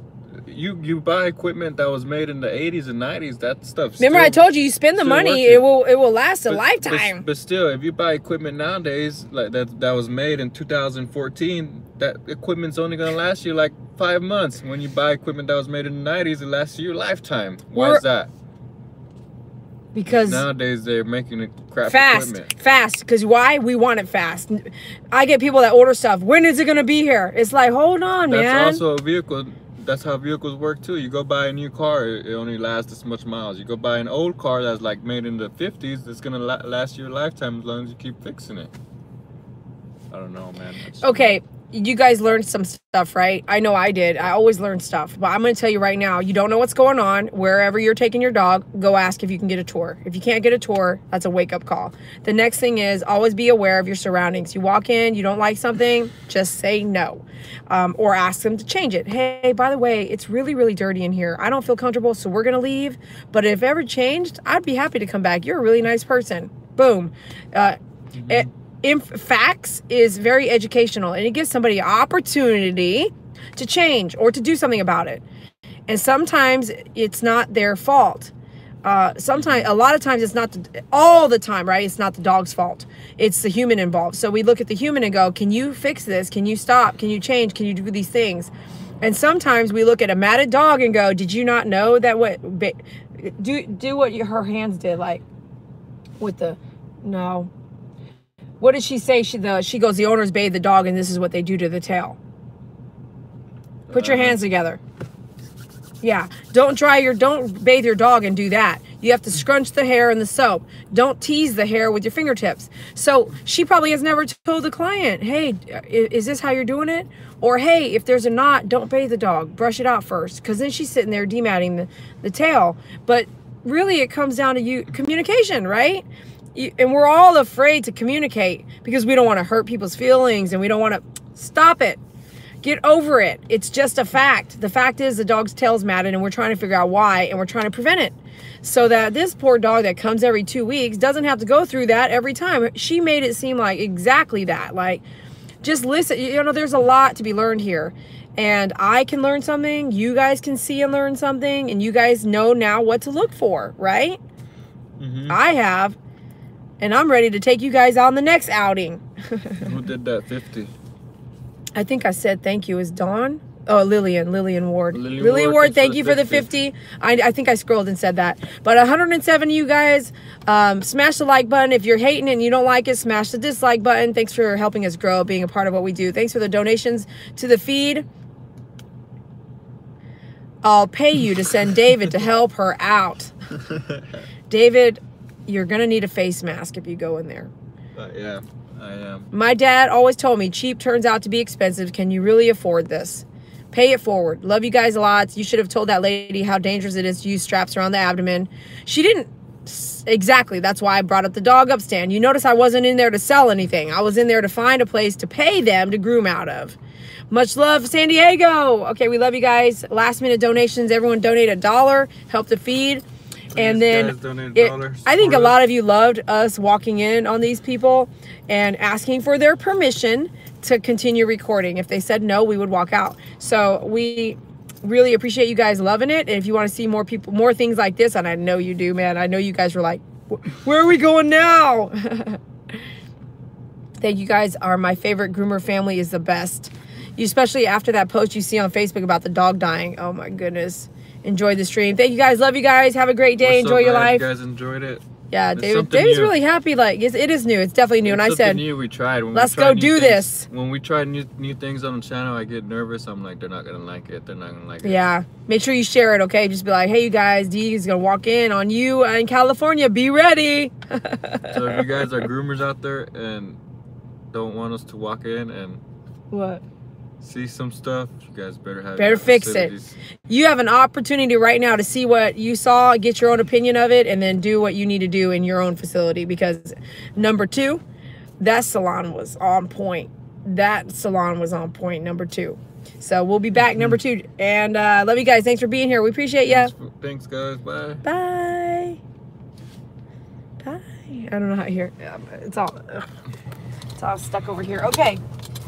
S2: you you buy equipment that was made in the 80s and 90s. That stuff.
S1: Remember, I told you, you spend the money, it will it will last a
S2: But-
S1: lifetime.
S2: But, but still, if you buy equipment nowadays, like that that was made in 2014, that equipment's only gonna last you like five months. When you buy equipment that was made in the 90s, it lasts you a lifetime. Why
S1: We're-
S2: is that?
S1: because
S2: Nowadays they're making it crap
S1: fast,
S2: equipment.
S1: fast. Because why? We want it fast. I get people that order stuff. When is it gonna be here? It's like, hold on,
S2: That's
S1: man.
S2: also a vehicle. That's how vehicles work too. You go buy a new car, it only lasts this much miles. You go buy an old car that's like made in the 50s, it's gonna la- last your lifetime as long as you keep fixing it. I don't know, man. It's-
S1: okay, you guys learned some stuff, right? I know I did. I always learn stuff. But I'm going to tell you right now, you don't know what's going on. Wherever you're taking your dog, go ask if you can get a tour. If you can't get a tour, that's a wake up call. The next thing is always be aware of your surroundings. You walk in, you don't like something, just say no. Um, or ask them to change it. Hey, by the way, it's really, really dirty in here. I don't feel comfortable, so we're going to leave. But if ever changed, I'd be happy to come back. You're a really nice person. Boom. Uh, it, inf- facts is very educational and it gives somebody opportunity to change or to do something about it. And sometimes it's not their fault. Uh, sometimes, a lot of times, it's not the, all the time, right? It's not the dog's fault. It's the human involved. So we look at the human and go, "Can you fix this? Can you stop? Can you change? Can you do these things?" And sometimes we look at a matted dog and go, "Did you not know that what do do what you, her hands did like with the no what did she say? She the she goes, the owners bathe the dog, and this is what they do to the tail. Put your
S2: Uh,
S1: hands together. Yeah, don't dry your don't bathe your dog and do that. You have to scrunch the hair in the soap. Don't tease the hair with your fingertips. So she probably has never told the client, "Hey, is this how you're doing it?" Or, "Hey, if there's a knot, don't bathe the dog. Brush it out first, because then she's sitting there dematting the the tail. But really, it comes down to you communication, right? And we're all afraid to communicate because we don't want to hurt people's feelings and we don't want to stop it. Get over it. It's just a fact. The fact is the dog's tail's matted and we're trying to figure out why and we're trying to prevent it. So that this poor dog that comes every two weeks doesn't have to go through that every time. She made it seem like exactly that. Like, just listen. You know, there's a lot to be learned here. and I can learn something, you guys can see and learn something, and you guys know now what to look for, right?
S2: Mhm.
S1: I have, and I'm ready to take you guys on the next outing.
S2: Who <laughs> did that 50?
S1: I think I said thank you. Is Dawn? Oh, Lillian, Lillian Ward.
S2: Lillian
S1: Lillian,
S2: Ward,
S1: Ward, thank you for the 50. I, I think I scrolled and said that. But 107 of you guys, um, smash the like button. If you're hating and you don't like it, smash the dislike button. Thanks for helping us grow, being a part of what we do. Thanks for the donations to the feed. I'll pay you to send David to help her out. <laughs> David, you're going to need a face mask if you go in there.
S2: Uh, yeah, I am.
S1: My dad always told me cheap turns out to be expensive. Can you really afford this? Pay it forward. Love you guys a lot. You should have told that lady how dangerous it is to use straps around the abdomen. She didn't exactly. That's why I brought up the Dogup stand. You notice I wasn't in there to sell anything. I was in there to find a place to pay them to groom out of. Much love, San Diego. Okay, we love you guys. Last minute donations. Everyone donate a dollar, help the feed. And then it- I think a lot of you loved us walking in on these people and asking for their permission to continue recording. If they said no, we would walk out. So we really appreciate you guys loving it. And if you want to see more people, more things like this, and I know you do, man. I know you guys were like, where are we going now? <laughs> Thank you guys are my favorite groomer family is the best. You especially after that post you see on Facebook about the dog dying. Oh my goodness. Enjoy the stream. Thank you guys. Love you guys. Have a great day.
S2: We're so
S1: Enjoy your life.
S2: You guys enjoyed it.
S1: Yeah,
S2: It's
S1: David. David's
S2: new.
S1: really happy. Like it's, it is new. It's definitely new. And I said,
S2: new we tried. When
S1: "Let's
S2: try
S1: go do
S2: things-
S1: this."
S2: When we try new new things on the channel, I get nervous. I'm like, they're not gonna like it. They're not gonna like it.
S1: yeah. Make sure you share it. Okay, just be like, hey, you guys, D is gonna walk in on you in California. Be ready.
S2: So if you <laughs> guys are groomers out there and don't want us to walk in and
S1: what?
S2: See some stuff, you guys better have
S1: Better fix it. You have an opportunity right now to see what you saw, get your own opinion of it, and then do what you need to do in your own facility. Because number two, that salon was on point. That salon was on point. Number two. So we'll be back number two. And uh, love you guys. Thanks for being here. We appreciate you.
S2: Thanks, thanks, guys. Bye.
S1: Bye. Bye. I don't know how to hear. It's all. It's all stuck over here. Okay.